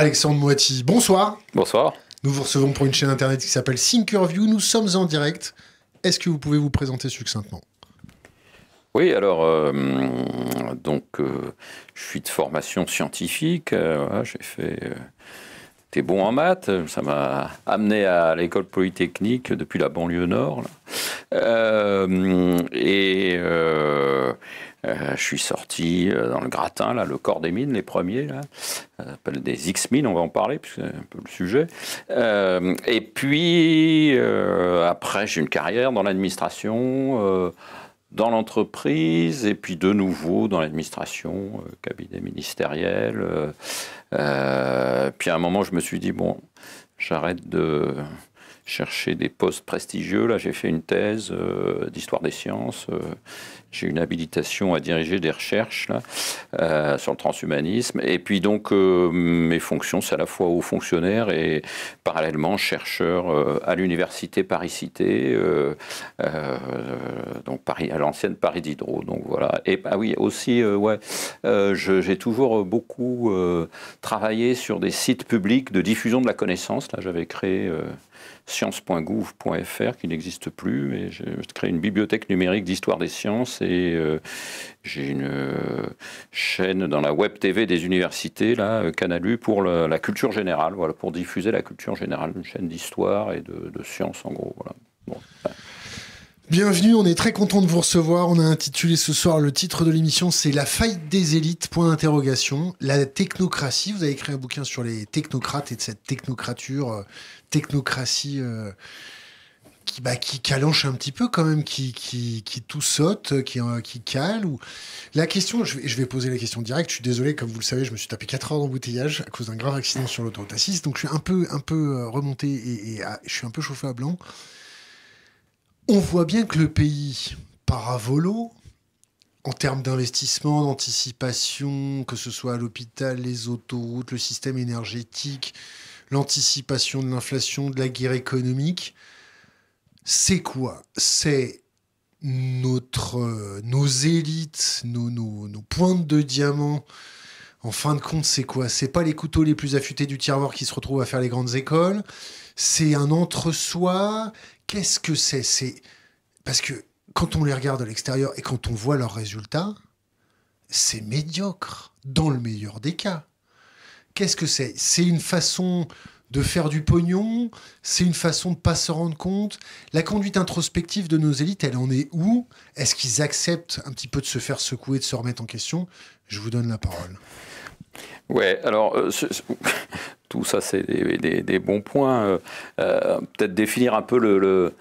Alexandre Moiti, bonsoir. Bonsoir. Nous vous recevons pour une chaîne internet qui s'appelle Thinkerview. Nous sommes en direct. Est-ce que vous pouvez vous présenter succinctement? Oui, alors, euh, donc, euh, je suis de formation scientifique. euh, J'ai fait. T'es bon en maths, ça m'a amené à l'école polytechnique depuis la banlieue nord. là. Et euh, je suis sorti euh, dans le gratin, là, le corps des mines, les premiers, là. Ça s'appelle des X-mines, on va en parler, puisque c'est un peu le sujet. Euh, et puis, après, j'ai une carrière dans l'administration. dans l'entreprise et puis de nouveau dans l'administration, cabinet ministériel. puis à un moment, je me suis dit, bon, j'arrête de chercher des postes prestigieux. Là, j'ai fait une thèse d'histoire des sciences. J'ai une habilitation à diriger des recherches là, euh, sur le transhumanisme. Et puis donc, euh, mes fonctions, c'est à la fois haut fonctionnaire et parallèlement chercheur euh, à l'université Paris-Cité, donc Paris, à l'ancienne Paris Diderot. Donc voilà. Et ah oui, aussi, ouais, j'ai toujours beaucoup travaillé sur des sites publics de diffusion de la connaissance. Là, j'avais créé science.gouv.fr qui n'existe plus, mais j'ai créé une bibliothèque numérique d'histoire des sciences et euh, j'ai une euh, chaîne dans la web TV des universités, là, euh, Canalu, pour la culture générale, voilà, pour diffuser la culture générale, une chaîne d'histoire et de, de sciences en gros. Voilà. Bienvenue, on est très content de vous recevoir. On a intitulé ce soir le titre de l'émission, c'est La faillite des élites, point d'interrogation. La technocratie, vous avez écrit un bouquin sur les technocrates et de cette technocrature, technocratie euh, qui, bah, calanche un petit peu quand même, qui, tout saute, qui, euh, cale. La question, je vais, poser la question directe. Je suis désolé, comme vous le savez, je me suis tapé 4 heures d'embouteillage à cause d'un grave accident sur l'autoroute A6. Donc je suis un peu, euh, remonté et, je suis un peu chauffé à blanc. On voit bien que le pays part à en termes d'investissement, d'anticipation, que ce soit à l'hôpital, les autoroutes, le système énergétique, l'anticipation de l'inflation, de la guerre économique. C'est quoi? C'est notre, euh, nos élites, nos, nos, de diamant. En fin de compte, c'est quoi? C'est pas les couteaux les plus affûtés du tiroir qui se retrouvent à faire les grandes écoles. C'est un entre-soi. Qu'est-ce que c'est? C'est parce que quand on les regarde de l'extérieur et quand on voit leurs résultats, c'est médiocre dans le meilleur des cas. Qu'est-ce que c'est? C'est une façon de faire du pognon, c'est une façon de pas se rendre compte? La conduite introspective de nos élites, elle en est où? Est-ce qu'ils acceptent un petit peu de se faire secouer, de se remettre en question? Je vous donne la parole. Ouais, alors euh, tout ça, c'est des, bons points. Euh, euh, Peut-être définir un peu le-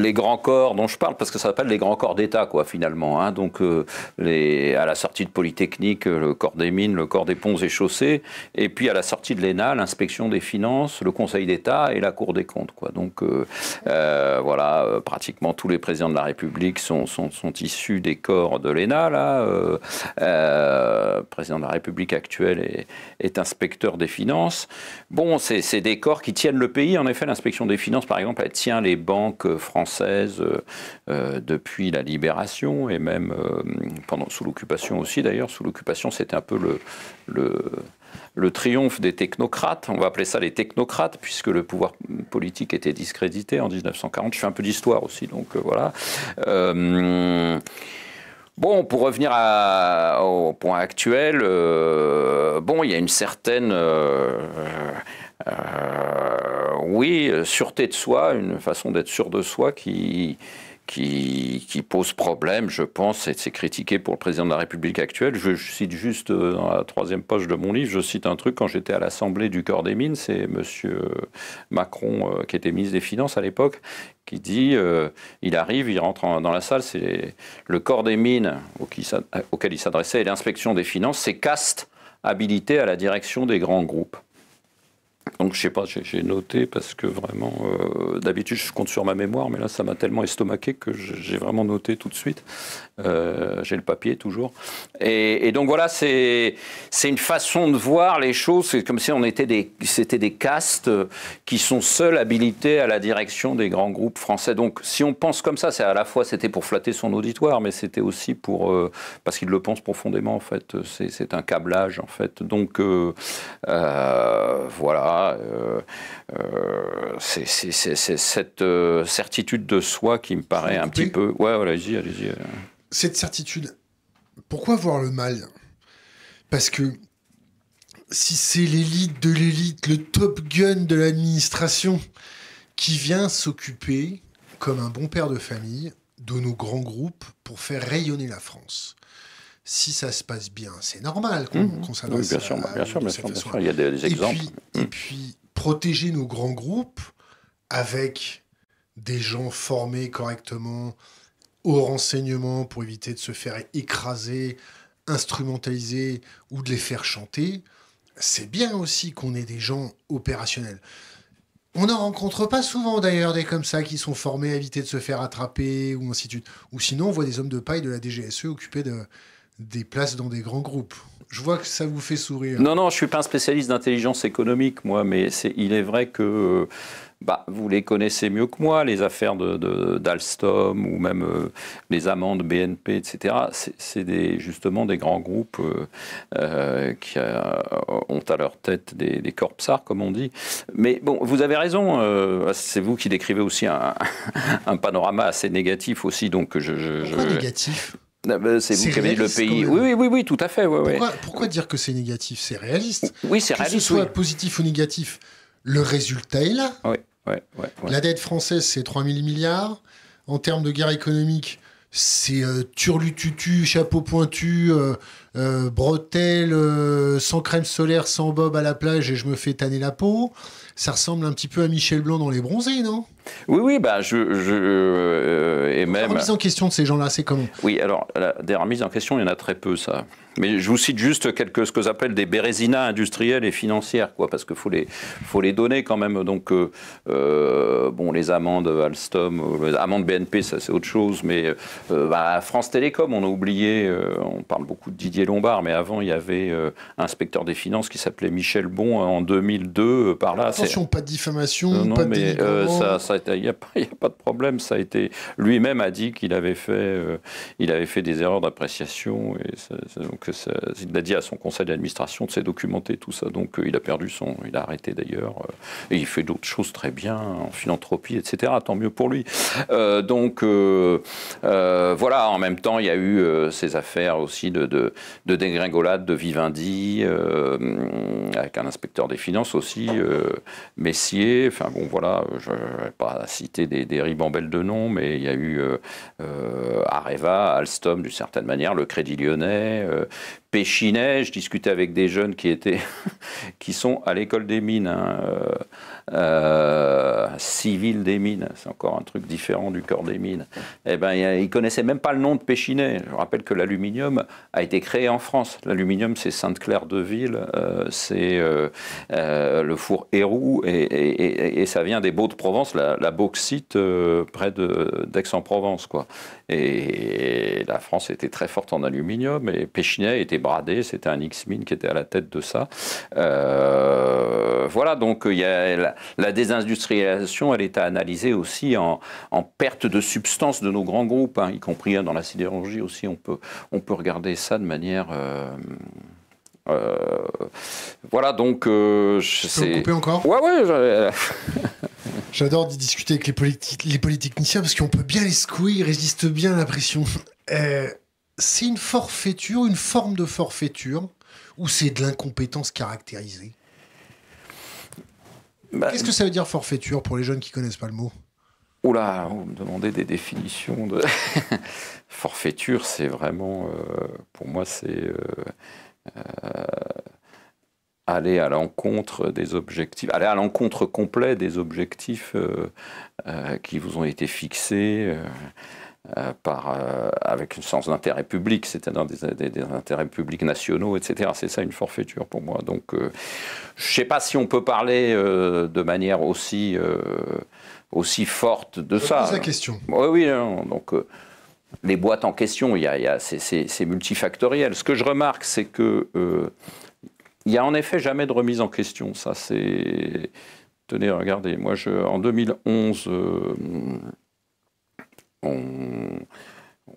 les grands corps dont je parle, parce que ça s'appelle les grands corps d'État, quoi, finalement. hein. Donc, euh, les, à la sortie de Polytechnique, euh, le corps des mines, le corps des ponts et chaussées, et puis à la sortie de l'ENA, l'inspection des finances, le Conseil d'État et la Cour des comptes, quoi. Donc, euh, voilà, pratiquement tous les présidents de la République sont, sont, issus des corps de l'ENA, là. Le président de la République actuel est, est inspecteur des finances. Bon, c'est des corps qui tiennent le pays. En effet, l'inspection des finances, par exemple, elle tient les banques françaises euh, euh, depuis la libération et même euh, pendant sous l'occupation aussi. D'ailleurs, sous l'occupation, c'était un peu le, le le triomphe des technocrates, on va appeler ça les technocrates, puisque le pouvoir politique était discrédité en 1940. Je fais un peu d'histoire aussi, donc voilà. Bon, pour revenir au point actuel, euh, bon, il y a une certaine, euh, euh, oui, sûreté de soi, une façon d'être sûr de soi qui, qui, pose problème, je pense, et c'est critiqué pour le président de la République actuelle. Je, cite juste euh, dans la troisième page de mon livre, je cite un truc quand j'étais à l'Assemblée du Corps des Mines, c'est Monsieur Macron, euh, qui était ministre des Finances à l'époque, qui dit, euh, il arrive, il rentre en- dans la salle, c'est le Corps des Mines auquel il s'ad- auquel il s'adressait et l'inspection des finances, c'est caste habilité à la direction des grands groupes. Donc je sais pas, j'ai noté parce que vraiment, euh, d'habitude je compte sur ma mémoire, mais là ça m'a tellement estomaqué que j'ai vraiment noté tout de suite. Euh, j'ai le papier toujours. Et, donc voilà, c'est une façon de voir les choses. C'est comme si on était des, c'était des castes qui sont seuls habilités à la direction des grands groupes français. Donc si on pense comme ça, c'est à la fois c'était pour flatter son auditoire, mais c'était aussi pour euh, parce qu'il le pense profondément en fait. C'est un câblage en fait. Donc voilà. Euh, euh, c'est cette euh, certitude de soi qui me paraît un petit peu. Ouais, allez-y, allez-y. Cette certitude, pourquoi voir le mal? Parce que si c'est l'élite de l'élite, le top gun de l'administration qui vient s'occuper, comme un bon père de famille, de nos grands groupes pour faire rayonner la France si ça se passe bien, c'est normal qu'on mmh. s'adresse oui, bien sûr, bien sûr, bien sûr, Il y a des, exemples. Et puis, protéger nos grands groupes avec des gens formés correctement au renseignement pour éviter de se faire écraser, instrumentaliser ou de les faire chanter, c'est bien aussi qu'on ait des gens opérationnels. On n'en rencontre pas souvent d'ailleurs des comme ça qui sont formés à éviter de se faire attraper ou ainsi de suite. Ou sinon on voit des hommes de paille de la DGSE occupés de, des places dans des grands groupes. Je vois que ça vous fait sourire. Non, non, je ne suis pas un spécialiste d'intelligence économique, moi, mais il est vrai que bah, vous les connaissez mieux que moi, les affaires d'Alstom de, ou même euh, les amendes BNP, etc. C'est justement des grands groupes euh, euh, qui ont à leur tête des, des corpsards, comme on dit. Mais bon, vous avez raison, c'est vous qui décrivez aussi un, un, panorama assez négatif aussi. Donc je, je, négatif? C'est vous qui avez le pays. Oui, oui, oui, tout à fait. pourquoi, dire que c'est négatif? C'est réaliste. Oui, c'est réaliste. Que ce soit positif ou négatif, le résultat est là. Oui, La dette française, c'est 3 000 milliards. En termes de guerre économique, c'est euh, turlututu, chapeau pointu, euh, euh, bretelles, sans crème solaire, sans bob à la plage et je me fais tanner la peau. Ça ressemble un petit peu à Michel Blanc dans Les Bronzés, non? Oui, oui, bah, je, je euh, et même. La mise en question de ces gens-là, c'est comment? Oui, alors, la dernière mise en question, il y en a très peu, ça. Mais je vous cite juste quelques, ce que j'appelle des bérésinas industrielles et financières, quoi, parce qu'il faut les, faut les donner quand même. Donc, euh, euh, bon, les amendes Alstom, les amendes BNP, ça c'est autre chose, mais bah, France Télécom, on a oublié, on parle beaucoup de Didier Lombard, mais avant, il y avait un inspecteur des finances qui s'appelait Michel Bon en 2002, par là. Attention, pas de diffamation, pas de mais, ça, il n'y a, a, pas de problème. Ça a été lui-même a dit qu'il avait fait, euh, il avait fait des erreurs d'appréciation et donc ça, il a dit à son conseil d'administration de s'est documenté tout ça. Donc euh, il a perdu son, il a arrêté d'ailleurs euh, et il fait d'autres choses très bien en philanthropie, etc. Tant mieux pour lui. donc voilà. En même temps, il y a eu ces affaires aussi de, de, de dégringolade de Vivendi avec un inspecteur des finances aussi, Messier. Enfin bon, voilà. Pas citer des, ribambelles de noms, mais il y a eu euh, euh, Areva, Alstom d'une certaine manière, le Crédit Lyonnais, euh, Péchinet. Je discutais avec des jeunes qui étaient, qui sont à l'école des mines. Hein, euh, civil des mines, c'est encore un truc différent du corps des mines. Eh ben, ils connaissaient même pas le nom de Péchinet. Je rappelle que l'aluminium a été créé en France. L'aluminium, c'est Sainte-Claire-de-Ville, euh, c'est euh, le four Héroux, et, ça vient des Baux-de-Provence, la, la, bauxite près d'Aix-en-Provence. Et la France était très forte en aluminium, et Péchinet était bradé, c'était un X-Mine qui était à la tête de ça. voilà, donc il y a désindustrialisation, elle est à analyser aussi en, perte de substance de nos grands groupes, hein, y compris hein, dans la sidérurgie aussi. On peut, on peut regarder ça de manière. Euh, euh, voilà, donc. Euh, je peux couper encore? Ouais, ouais. J'adore discuter avec les, politiques, les politiciens parce qu'on peut bien les secouer, ils résistent bien à la pression. c'est une forfaiture, une forme de forfaiture, ou c'est de l'incompétence caractérisée? Bah, Qu'est-ce que ça veut dire forfaiture pour les jeunes qui connaissent pas le mot? Oula, vous me demandez des définitions de forfaiture, c'est vraiment, euh, pour moi, c'est euh, euh, aller à l'encontre des objectifs, aller à l'encontre complet des objectifs qui vous ont été fixés. Par, avec un sens d'intérêt public, c'est-à-dire des, des, intérêts publics nationaux, etc. C'est ça une forfaiture pour moi. Donc, je ne sais pas si on peut parler de manière aussi, aussi forte de ça. C'est la question. Oui, oui. donc, les boîtes en question, il y a, c'est multifactoriel. Ce que je remarque, c'est que il n'y a en effet jamais de remise en question. Ça, c'est. Tenez, regardez, moi, je, en 2011, euh,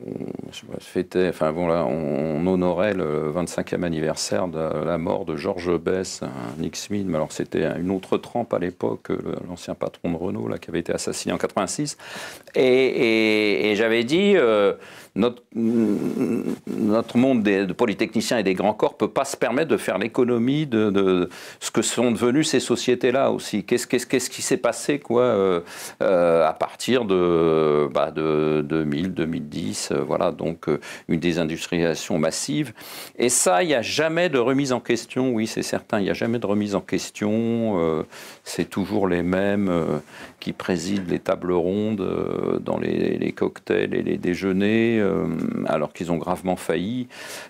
on, fêtait, enfin on, honorait le 25e anniversaire de la mort de Georges Bess, un mais alors c'était une autre trempe à l'époque, l'ancien patron de Renault là, qui avait été assassiné en 86. Et, j'avais dit, euh, notre, monde des, de polytechniciens et des grands corps ne peut pas se permettre de faire l'économie de, ce que sont devenues ces sociétés-là aussi. Qu'est-ce qu'est-ce qui s'est passé quoi, euh, euh, à partir de, bah, de 2000, 2010 euh, Voilà, donc une désindustrialisation massive. Et ça, il n'y a jamais de remise en question, oui, c'est certain, il n'y a jamais de remise en question. c'est toujours les mêmes qui président les tables rondes dans les, cocktails et les déjeuners. Euh, alors qu'ils ont gravement failli.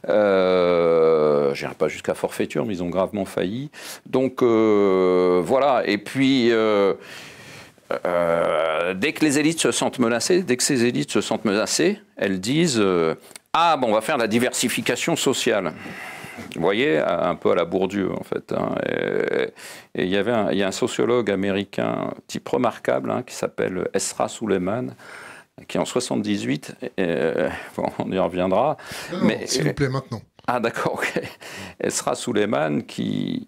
Euh, Je pas jusqu'à forfaiture, mais ils ont gravement failli. Donc euh, voilà. Et puis. Dès que les élites se sentent menacées, dès que ces élites se sentent menacées, elles disent Ah, bon, on va faire la diversification sociale. Vous voyez, un peu à la Bourdieu, en fait. Hein. Et il y avait un, y a un sociologue américain, type remarquable, hein, qui s'appelle Esra Suleiman, qui en 78, euh, on y reviendra. mais s'il vous plaît, maintenant. Ah d'accord, ok. Esra Suleiman qui,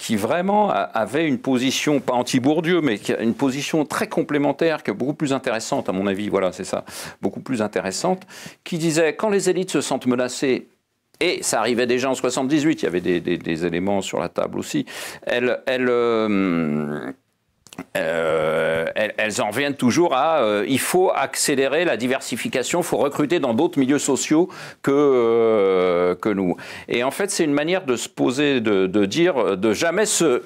qui vraiment avait une position, pas anti-Bourdieu, mais qui a une position très complémentaire, qui est beaucoup plus intéressante, à mon avis, voilà, c'est ça, beaucoup plus intéressante, qui disait, quand les élites se sentent menacées, et ça arrivait déjà en 78, il y avait des, éléments sur la table aussi, elles, euh, euh, elles, en reviennent toujours à euh, il faut accélérer la diversification, il faut recruter dans d'autres milieux sociaux que, euh, que nous. Et en fait, c'est une manière de se poser, de, de dire, de jamais se.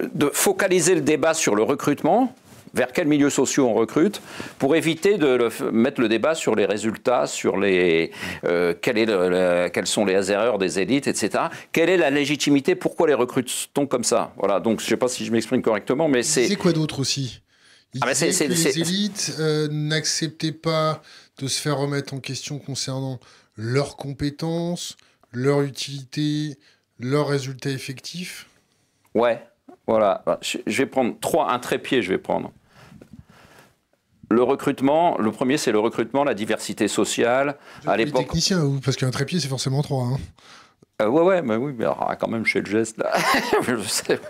de focaliser le débat sur le recrutement, vers quels milieux sociaux on recrute, pour éviter de mettre le débat sur les résultats, sur les, euh, est quelles sont les erreurs des élites, etc. Quelle est la légitimité? Pourquoi les recrute-t-on comme ça? Voilà. Donc je ne sais pas si je m'exprime correctement, mais c'est. C'est quoi d'autre aussi? Il ah que les élites euh, n'acceptaient pas de se faire remettre en question concernant leurs compétences, leur utilité, leurs résultats effectifs. Ouais, voilà. Je vais prendre trois, un trépied, je vais prendre. Le recrutement, le premier, c'est le recrutement, la diversité sociale. À l'époque. Technicien, parce qu'un trépied, c'est forcément trois. Hein. Euh, ouais, ouais, mais oui, mais quand même chez le geste, là. je sais,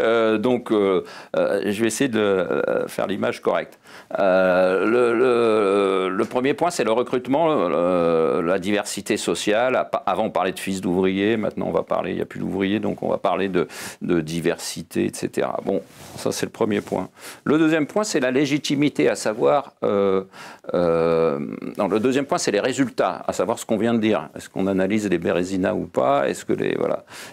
euh, donc, euh, je vais essayer de faire l'image correcte. Le, le, premier point, c'est le recrutement, la diversité sociale. Avant, on parlait de fils d'ouvriers, maintenant, on va parler, il n'y a plus d'ouvriers, donc on va parler de, de diversité, etc. Bon, ça, c'est le premier point. Le deuxième point, c'est la légitimité, à savoir. non, le deuxième point, c'est les résultats, à savoir ce qu'on vient de dire. Est-ce qu'on analyse les Bérésina ou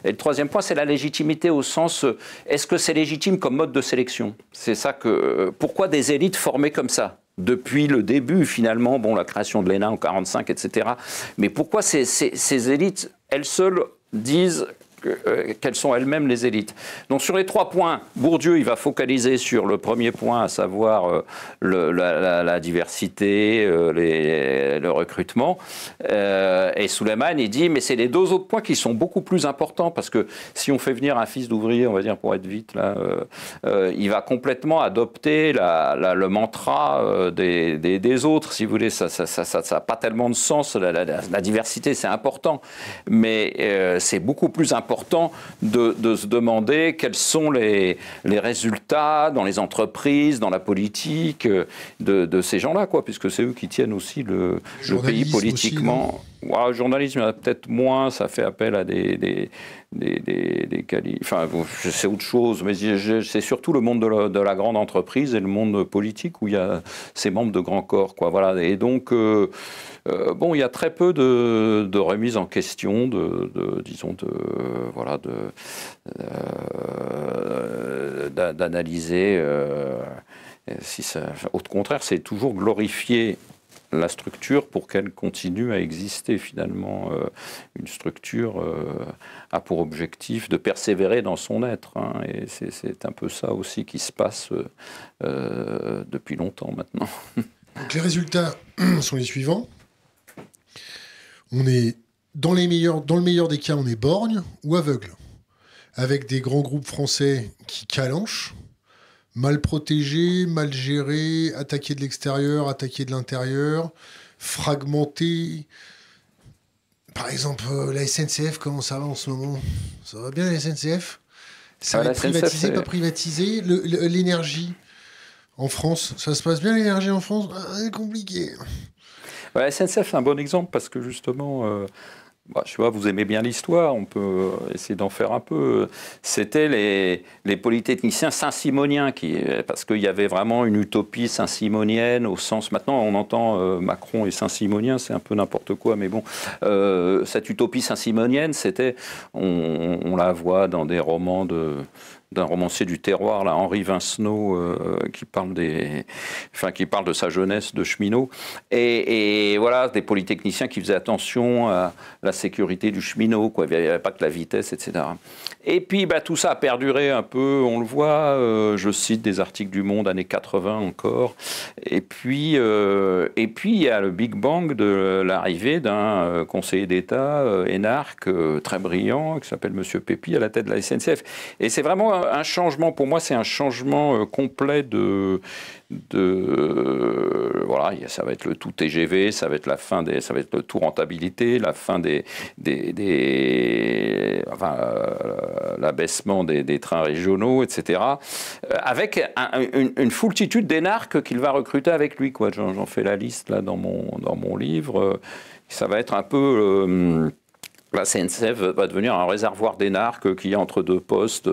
Et le troisième point, c'est la légitimité au sens est-ce que c'est légitime comme mode de sélection? C'est ça que pourquoi des élites formées comme ça? Depuis le début, finalement, bon, la création de l'ENA en 45, etc. Mais pourquoi ces élites, elles seules, disent euh, quelles sont elles-mêmes les élites. Donc sur les trois points, Bourdieu, il va focaliser sur le premier point, à savoir euh, la, diversité, euh, le recrutement. et Suleiman, il dit, mais c'est les deux autres points qui sont beaucoup plus importants, parce que si on fait venir un fils d'ouvrier, on va dire pour être vite, là, il va complètement adopter le mantra des, autres, si vous voulez. Ça n'a pas tellement de sens. La, diversité, c'est important, mais c'est beaucoup plus important important de, se demander quels sont les, les, résultats dans les entreprises, dans la politique euh, de, ces gens-là, quoi, puisque c'est eux qui tiennent aussi le, pays politiquement. le journalisme, peut-être moins, ça fait appel à des, des des, des, Enfin, c'est autre chose, mais c'est surtout le monde de la, de la, grande entreprise et le monde politique où il y a ces membres de grands corps, quoi. Voilà. Et donc, euh, euh, bon, il y a très peu de, de remise en question, de, disons, de voilà, euh, d'analyser. si ça, au contraire, c'est toujours glorifier la structure pour qu'elle continue à exister finalement. Euh, une structure a pour objectif de persévérer dans son être. Hein, et c'est un peu ça aussi qui se passe depuis longtemps maintenant. les résultats sont les suivants. On est dans, les meilleurs, dans le meilleur des cas, on est borgne ou aveugle, avec des grands groupes français qui calanchent, mal protégés, mal gérés, attaqués de l'extérieur, attaqués de l'intérieur, fragmentés. Par exemple, euh, la SNCF, comment ça va en ce moment? Ça va bien la SNCF Ça ah, va être privatisé, pas privatisé? L'énergie en France, ça se passe bien l'énergie en France? Ah, C'est compliqué. La SNCF, c'est un bon exemple parce que justement, euh, bah, je vois, vous aimez bien l'histoire, on peut essayer d'en faire un peu. C'était les, polytechniciens saint-simoniens, qui, parce qu'il y avait vraiment une utopie saint-simonienne au sens. Maintenant, on entend euh, Macron et saint-simonien, c'est un peu n'importe quoi, mais bon, euh, cette utopie saint-simonienne, c'était. On, la voit dans des romans de d'un romancier du terroir, là, Henri Vincenot, euh, qui, parle des, de sa jeunesse de cheminot. Et, voilà, des polytechniciens qui faisaient attention à la sécurité du cheminot, quoi. il n'y avait pas que la vitesse, etc. Et puis bah, tout ça a perduré un peu, on le voit, euh, je cite des articles du Monde, années 80 encore. Et puis, euh, et puis il y a le Big Bang de l'arrivée d'un conseiller d'État, énarque, très brillant, qui s'appelle Monsieur Pépi, à la tête de la SNCF. Et c'est vraiment un changement, pour moi, c'est un changement euh, complet de, de voilà, ça va être le tout TGV, ça va être la fin des, ça va être le tout rentabilité, la fin des, des, enfin, euh, l'abaissement des, trains régionaux, etc. Euh, avec une, foultitude d'énarques qu'il va recruter avec lui, quoi. J'en fais la liste là dans mon dans mon livre. Ça va être un peu la CNCF va devenir un réservoir d'énarques qui, entre deux postes,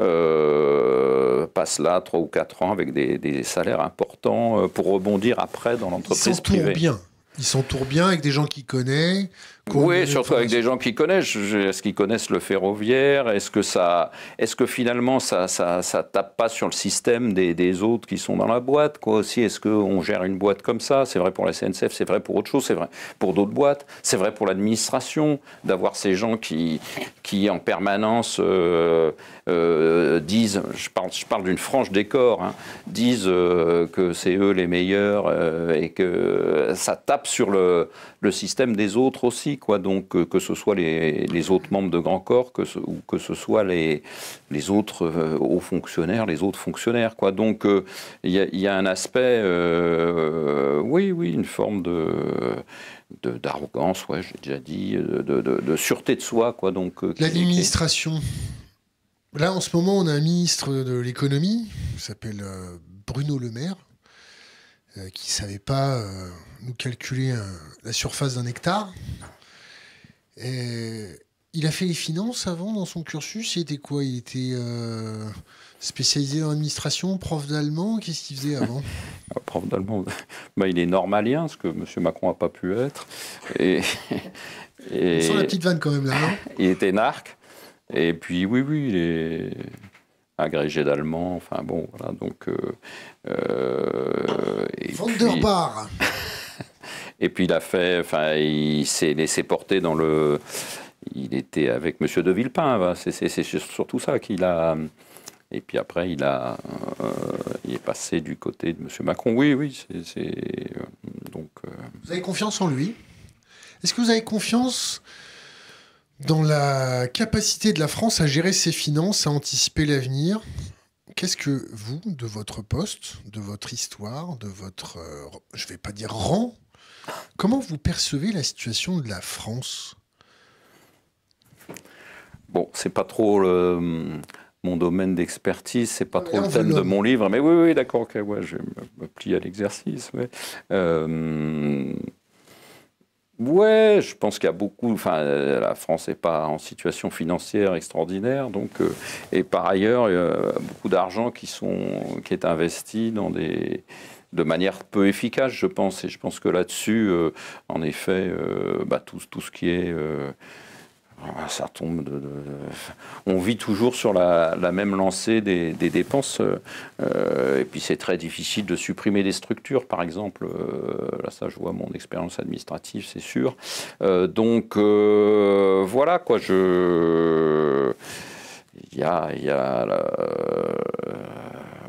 euh, passe là trois ou quatre ans avec des, salaires importants euh, pour rebondir après dans l'entreprise privée. bien. Ils s'entourent bien avec des gens qu'ils connaissent. Oui, surtout avec des gens qui connaissent. Est-ce qu'ils connaissent le ferroviaire? Est-ce que ça, est-ce que finalement ça, ça, ça, tape pas sur le système des, des, autres qui sont dans la boîte quoi aussi? Est-ce qu'on gère une boîte comme ça? C'est vrai pour la SNCF, c'est vrai pour autre chose, c'est vrai pour d'autres boîtes, c'est vrai pour l'administration d'avoir ces gens qui, qui en permanence euh, euh, disent, je parle, je parle d'une frange décor, hein, disent euh, que c'est eux les meilleurs et que ça tape sur le le système des autres aussi, quoi. Donc euh, que ce soit les, autres membres de Grand Corps, que ce, ou que ce soit les, autres euh, hauts fonctionnaires, les autres fonctionnaires, quoi. Donc euh, il y, a un aspect, oui, oui, une forme de d'arrogance, ouais, j'ai déjà dit, de, sûreté de soi, quoi. Donc l'administration. Là, en ce moment, on a un ministre de l'économie qui s'appelle Bruno Le Maire, qui ne savait pas nous calculer la surface d'un hectare. Et il a fait les finances avant dans son cursus. Il était quoi? Il était euh, spécialisé dans l'administration, prof d'allemand? Qu'est-ce qu'il faisait avant? Ah, Prof d'allemand, bah, il est normalien, ce que M. Macron n'a pas pu être. Et, et... On sent la petite vanne quand même là. il était narc. Et puis oui, oui, il est agrégé d'allemand. Enfin bon, voilà. Donc. Euh, euh, Vanderbar et puis il a fait, enfin, il s'est laissé porter dans le. Il était avec Monsieur de Villepin. C'est surtout ça qu'il a. Et puis après, il a, euh, il est passé du côté de Monsieur Macron. Oui, oui, c'est donc. Euh, vous avez confiance en lui? Est-ce que vous avez confiance dans la capacité de la France à gérer ses finances, à anticiper l'avenir Qu'est-ce que vous, de votre poste, de votre histoire, de votre, euh, je ne vais pas dire rang, Comment vous percevez la situation de la France? Bon, c'est pas trop mon domaine d'expertise, c'est pas trop le thème de mon livre, mais oui, oui, d'accord, ok, ouais, je me plie à l'exercice. Ouais. Euh, ouais, je pense qu'il y a beaucoup. Enfin, la France n'est pas en situation financière extraordinaire, donc euh, et par ailleurs, il y a beaucoup d'argent qui sont qui est investi dans des de manière peu efficace, je pense. Et je pense que là-dessus, euh, en effet, euh, bah, tout, tout, ce qui est de, On vit toujours sur la, même lancée des, dépenses. Euh, et puis c'est très difficile de supprimer des structures, par exemple. là, ça, je vois mon expérience administrative, c'est sûr. donc voilà, quoi. Je. Il y a.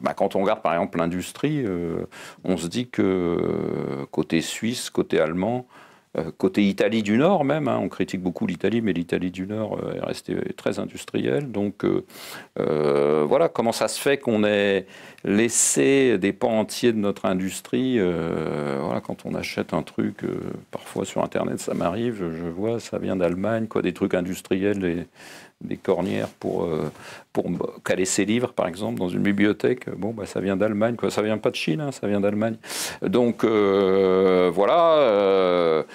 Bah, quand on regarde par exemple l'industrie, on se dit que côté suisse, côté allemand, euh, côté Italie du Nord même, hein, on critique beaucoup l'Italie, mais l'Italie du Nord euh, est restée très industrielle. Donc euh, voilà, comment ça se fait qu'on ait laissé des pans entiers de notre industrie Voilà, quand on achète un truc, parfois sur Internet, ça m'arrive, je, vois, ça vient d'Allemagne, quoi, des trucs industriels, des cornières pour, pour caler ses livres, par exemple, dans une bibliothèque. Bon, bah, ça vient d'Allemagne, quoi. Ça vient pas de Chine, hein, ça vient d'Allemagne. Donc, voilà.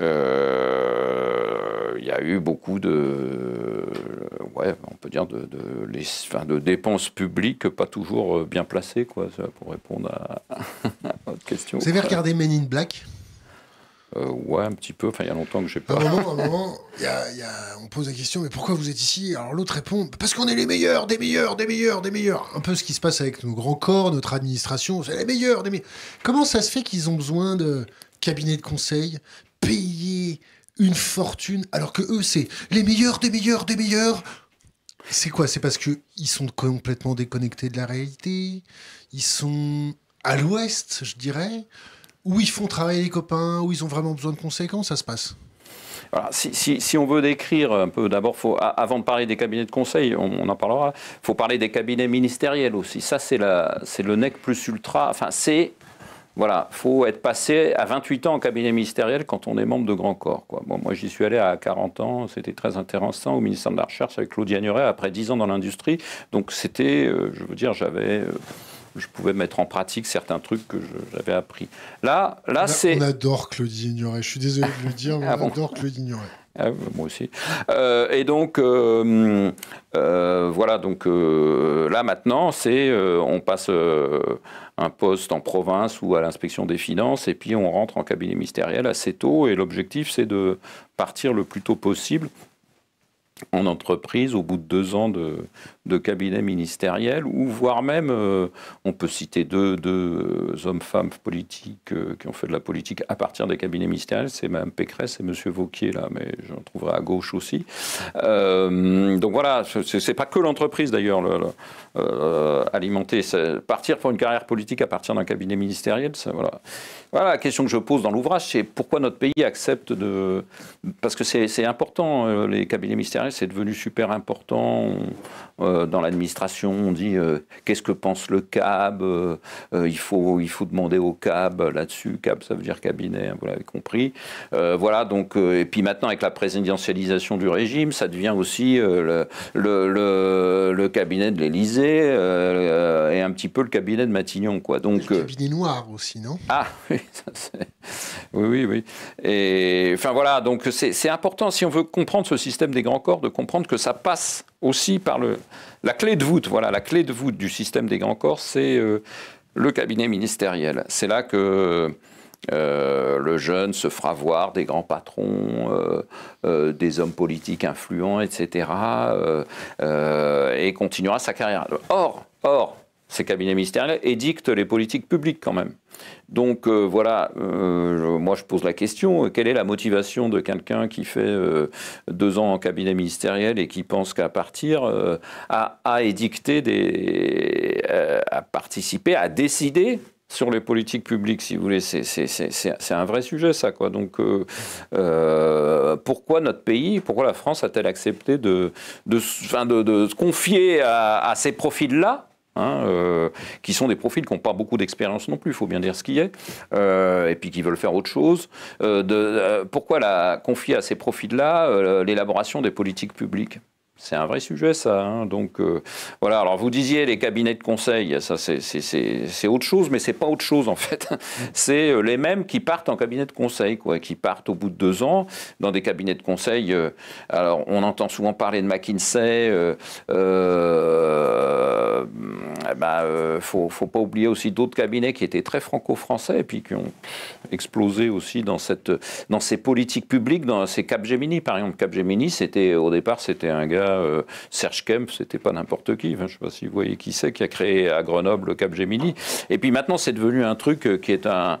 Euh, il y a eu beaucoup de, ouais, on peut dire de, les, de dépenses publiques pas toujours euh, bien placées, quoi, pour répondre à, votre question. Vous avez regardé Men in Black? Euh, ouais, un petit peu. Enfin, il y a longtemps que j'ai pas. À un moment, un moment y a, on pose la question mais pourquoi vous êtes ici? Alors l'autre répond parce qu'on est les meilleurs, des meilleurs, des meilleurs, des meilleurs. Un peu ce qui se passe avec nos grands corps, notre administration, c'est les meilleurs, des meilleurs. Comment ça se fait qu'ils ont besoin de cabinets de conseil, payer une fortune, alors que eux, c'est les meilleurs des meilleurs des meilleurs? C'est quoi? C'est parce qu'ils sont complètement déconnectés de la réalité? Ils sont à l'ouest, je dirais? Où ils font travailler les copains Où ils ont vraiment besoin de conseils Comment ça se passe si, on veut décrire un peu, d'abord, avant de parler des cabinets de conseil, on, en parlera, il faut parler des cabinets ministériels aussi. Ça, c'est le nec plus ultra. Enfin, c'est voilà, faut être passé à 28 ans en cabinet ministériel quand on est membre de Grand Corps. Moi, j'y suis allé à 40 ans, c'était très intéressant au ministère de la Recherche avec Claude Agnoret, après 10 ans dans l'industrie. Donc, c'était, euh, je veux dire, j'avais. Euh, je pouvais mettre en pratique certains trucs que j'avais appris. Là, là c'est. On adore Claude Ignoret. Je suis désolé de le dire, mais ah on adore Claude Ignoret. Ah, moi aussi. Euh, et donc, euh, euh, voilà, donc là maintenant, c'est on passe un poste en province ou à l'inspection des finances, et puis on rentre en cabinet ministériel assez tôt, et l'objectif, c'est de partir le plus tôt possible en entreprise au bout de deux ans de, de cabinet ministériel, ou voire même, euh, on peut citer deux, hommes-femmes politiques euh, qui ont fait de la politique à partir des cabinets ministériels, c'est Mme Pécresse et M. Vauquier, là, mais j'en trouverai à gauche aussi. Euh, donc voilà, c'est pas que l'entreprise d'ailleurs, alimenter, partir pour une carrière politique à partir d'un cabinet ministériel, voilà. Voilà la question que je pose dans l'ouvrage, c'est pourquoi notre pays accepte de... Parce que c'est important, les cabinets ministériels, c'est devenu super important. Euh, dans l'administration, on dit euh, qu'est-ce que pense le CAB euh, il, faut, il faut demander au CAB là-dessus. CAB, ça veut dire cabinet, hein, vous l'avez compris. voilà, donc, et puis maintenant, avec la présidentialisation du régime, ça devient aussi le, le, le, cabinet de l'Élysée et un petit peu le cabinet de Matignon. Quoi. Donc, le cabinet noir aussi, non? Ah, oui, oui, oui, oui. Et enfin voilà, donc c'est important, si on veut comprendre ce système des grands corps, de comprendre que ça passe aussi par le, la clé de voûte. Voilà, la clé de voûte du système des grands corps, c'est euh, le cabinet ministériel. C'est là que euh, le jeune se fera voir des grands patrons, euh, des hommes politiques influents, etc., et continuera sa carrière. Or, or, ces cabinets ministériels édictent les politiques publiques quand même. Donc euh, voilà, euh, moi je pose la question, quelle est la motivation de quelqu'un qui fait euh, deux ans en cabinet ministériel et qui pense qu'à partir à, édicter des... à participer, à décider sur les politiques publiques, si vous voulez, c'est un vrai sujet, ça. Quoi. Donc, pourquoi notre pays, pourquoi la France a-t-elle accepté de, se confier à ces profils-là Hein, euh, qui sont des profils qui n'ont pas beaucoup d'expérience non plus, il faut bien dire ce qui est, euh, et puis qui veulent faire autre chose. Euh, de, pourquoi la, confier à ces profils-là l'élaboration des politiques publiques? C'est un vrai sujet, ça. Hein. Donc, voilà. Alors, vous disiez les cabinets de conseil, ça, c'est autre chose, mais c'est pas autre chose, en fait. C'est les mêmes qui partent en cabinet de conseil, qui partent au bout de deux ans dans des cabinets de conseil. alors, on entend souvent parler de McKinsey. bah, euh, faut, faut pas oublier aussi d'autres cabinets qui étaient très franco-français et puis qui ont explosé aussi dans cette, dans ces politiques publiques, dans ces Capgemini par exemple. Capgemini, c'était au départ, c'était un gars euh, Serge Kemp, c'était pas n'importe qui. je sais pas si vous voyez qui c'est qui a créé à Grenoble Capgemini. Et puis maintenant, c'est devenu un truc qui est un,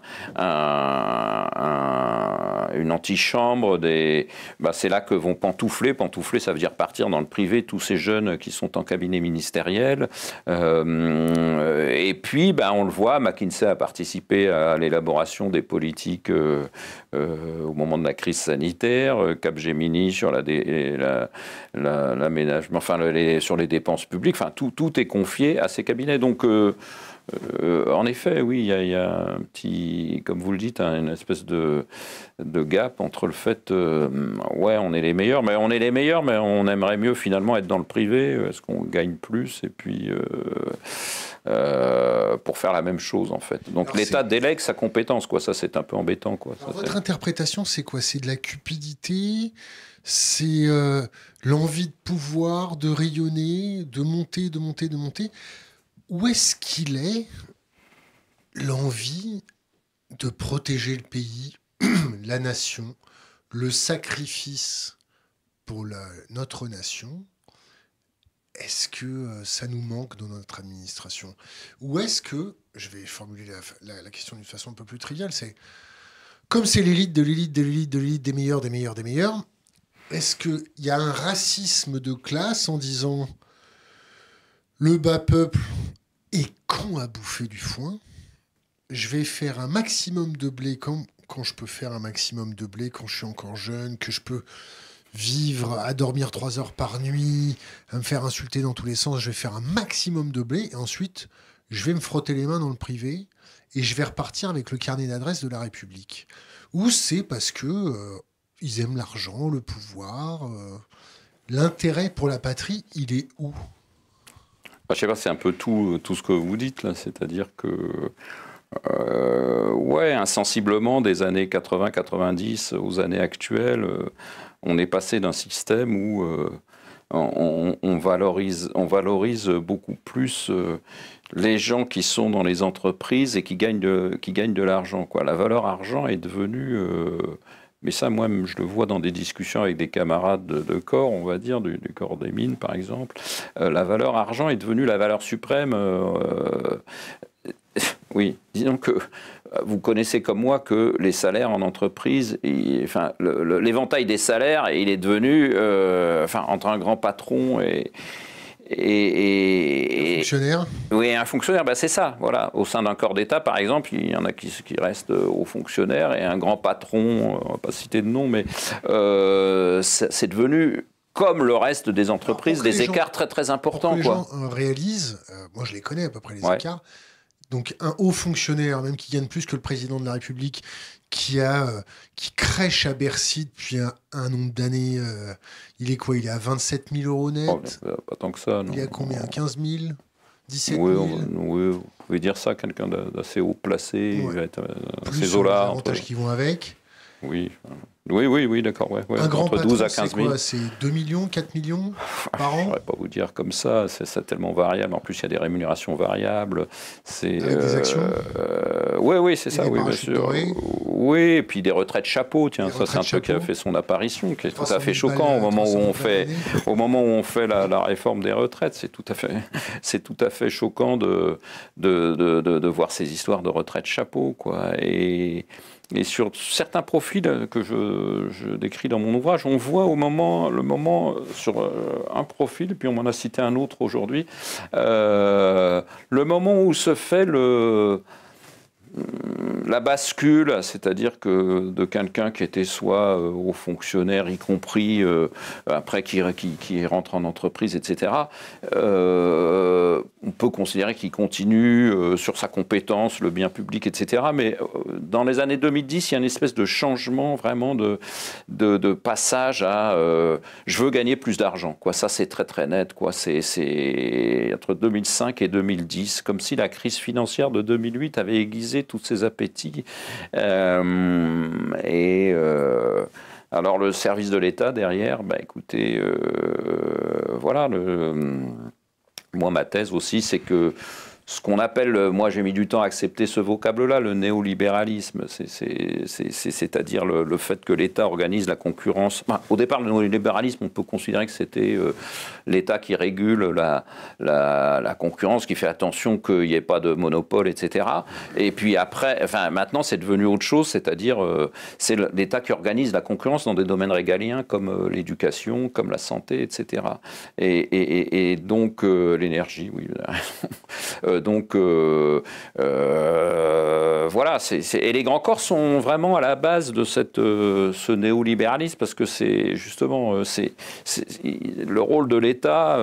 une antichambre des. Bah, c'est là que vont pantoufler. Pantoufler, ça veut dire partir dans le privé tous ces jeunes qui sont en cabinet ministériel. Euh, et puis, bah, on le voit, McKinsey a participé à l'élaboration des politiques euh, euh, au moment de la crise sanitaire. Capgemini sur la, l'aménagement, enfin sur les dépenses publiques. Tout est confié à ces cabinets. Donc euh, en effet, oui, il y, a un petit, comme vous le dites, une espèce de, de gap entre le fait, euh, ouais, on est les meilleurs, mais on est les meilleurs, mais on aimerait mieux finalement être dans le privé, est-ce qu'on gagne plus, et puis euh, pour faire la même chose en fait? Donc l'État délègue sa compétence, quoi. Ça c'est un peu embêtant, quoi. votre interprétation, c'est quoi? C'est de la cupidité? C'est l'envie de pouvoir, de rayonner, de monter, de monter, de monter? Où est-ce qu'il est l'envie de protéger le pays, la nation, le sacrifice pour notre nation? Est-ce que euh, ça nous manque dans notre administration? Ou est-ce que, je vais formuler la, question d'une façon un peu plus triviale, c'est comme c'est l'élite de l'élite de l'élite de l'élite des meilleurs, des meilleurs, des meilleurs, est-ce qu'il y a un racisme de classe en disant le bas peuple est con à bouffer du foin. Je vais faire un maximum de blé quand, je peux faire un maximum de blé, quand je suis encore jeune, que je peux vivre à dormir trois heures par nuit, à me faire insulter dans tous les sens. Je vais faire un maximum de blé et ensuite, je vais me frotter les mains dans le privé et je vais repartir avec le carnet d'adresse de la République. Ou c'est parce que euh, ils aiment l'argent, le pouvoir, euh, l'intérêt pour la patrie, il est où? Je sais pas, c'est un peu tout, tout ce que vous dites là, c'est-à-dire que euh, ouais, insensiblement des années 80-90 aux années actuelles, euh, on est passé d'un système où euh, on, valorise, on valorise beaucoup plus les gens qui sont dans les entreprises et qui gagnent de, qui gagnent de l'argent. La valeur argent est devenue mais ça, moi, je le vois dans des discussions avec des camarades de, corps, on va dire, du, corps des mines, par exemple. Euh, la valeur argent est devenue la valeur suprême. Euh, oui, disons que vous connaissez comme moi que les salaires en entreprise, enfin, l'éventail des salaires, il est devenu, euh, enfin, entre un grand patron et, et, un fonctionnaire Oui, un fonctionnaire, bah c'est ça. Voilà. Au sein d'un corps d'État, par exemple, il y en a qui, qui restent aux fonctionnaires et un grand patron, on va pas citer de nom, mais euh, c'est devenu comme le reste des entreprises, des écarts très très importants. Pour que les gens euh, réalisent, euh, moi je les connais à peu près les écarts, donc un haut fonctionnaire, même qui gagne plus que le président de la République, qui a euh, qui crèche à Bercy depuis un, nombre d'années. Euh, il est quoi Il est à 27 000 euros net? Oh, Pas tant que ça. Non. Il est à combien? 15 000 17 000 oui, vous pouvez dire ça, quelqu'un d'assez haut placé, ouais. être, ces eaux-là. avantages qui vont avec. Oui. Oui, oui, oui, d'accord. Ouais, un grand entre 12 à 15 000. C'est 2 millions, 4 millions par an Je ne pourrais pas vous dire comme ça, c'est tellement variable. En plus, il y a des rémunérations variables. Avec des euh, actions euh, Oui, oui, c'est ça, oui, bien sûr. Oui, et puis des retraites chapeau, tiens, ça c'est un truc qui a fait son apparition, qui est tout à fait choquant au moment où on fait, au moment où on fait la, la réforme des retraites. C'est tout à fait, c'est tout à fait choquant de de, de, de, de, voir ces histoires de retraite chapeau, quoi. Et et sur certains profils que je, décris dans mon ouvrage, on voit au moment, le moment sur euh, un profil, puis on m'en a cité un autre aujourd'hui, euh, le moment où se fait le, la bascule, c'est-à-dire que de quelqu'un qui était soit euh, haut fonctionnaire, y compris euh, après qui, rentre en entreprise, etc., euh, on peut considérer qu'il continue sur sa compétence, le bien public, etc. Mais dans les années 2010, il y a une espèce de changement vraiment de, passage à je veux gagner plus d'argent. Quoi. Ça, c'est très très net. Quoi. C'est entre 2005 et 2010, comme si la crise financière de 2008 avait aiguisé tous ces appétits. Euh, et euh, alors le service de l'État derrière, bah, écoutez, euh, voilà, moi, ma thèse aussi, c'est que ce qu'on appelle, euh, moi j'ai mis du temps à accepter ce vocable-là, le néolibéralisme, c'est-à-dire le, fait que l'État organise la concurrence. au départ, le néolibéralisme, on peut considérer que c'était euh, l'État qui régule la, concurrence, qui fait attention qu'il n'y ait pas de monopole, etc. Et puis après, enfin maintenant c'est devenu autre chose, c'est-à-dire euh, c'est l'État qui organise la concurrence dans des domaines régaliens comme l'éducation, comme la santé, etc. Et, et donc l'énergie, oui. Euh, donc euh, euh, voilà, et les grands corps sont vraiment à la base de cette, ce néolibéralisme parce que c'est justement c'est, le rôle de l'État,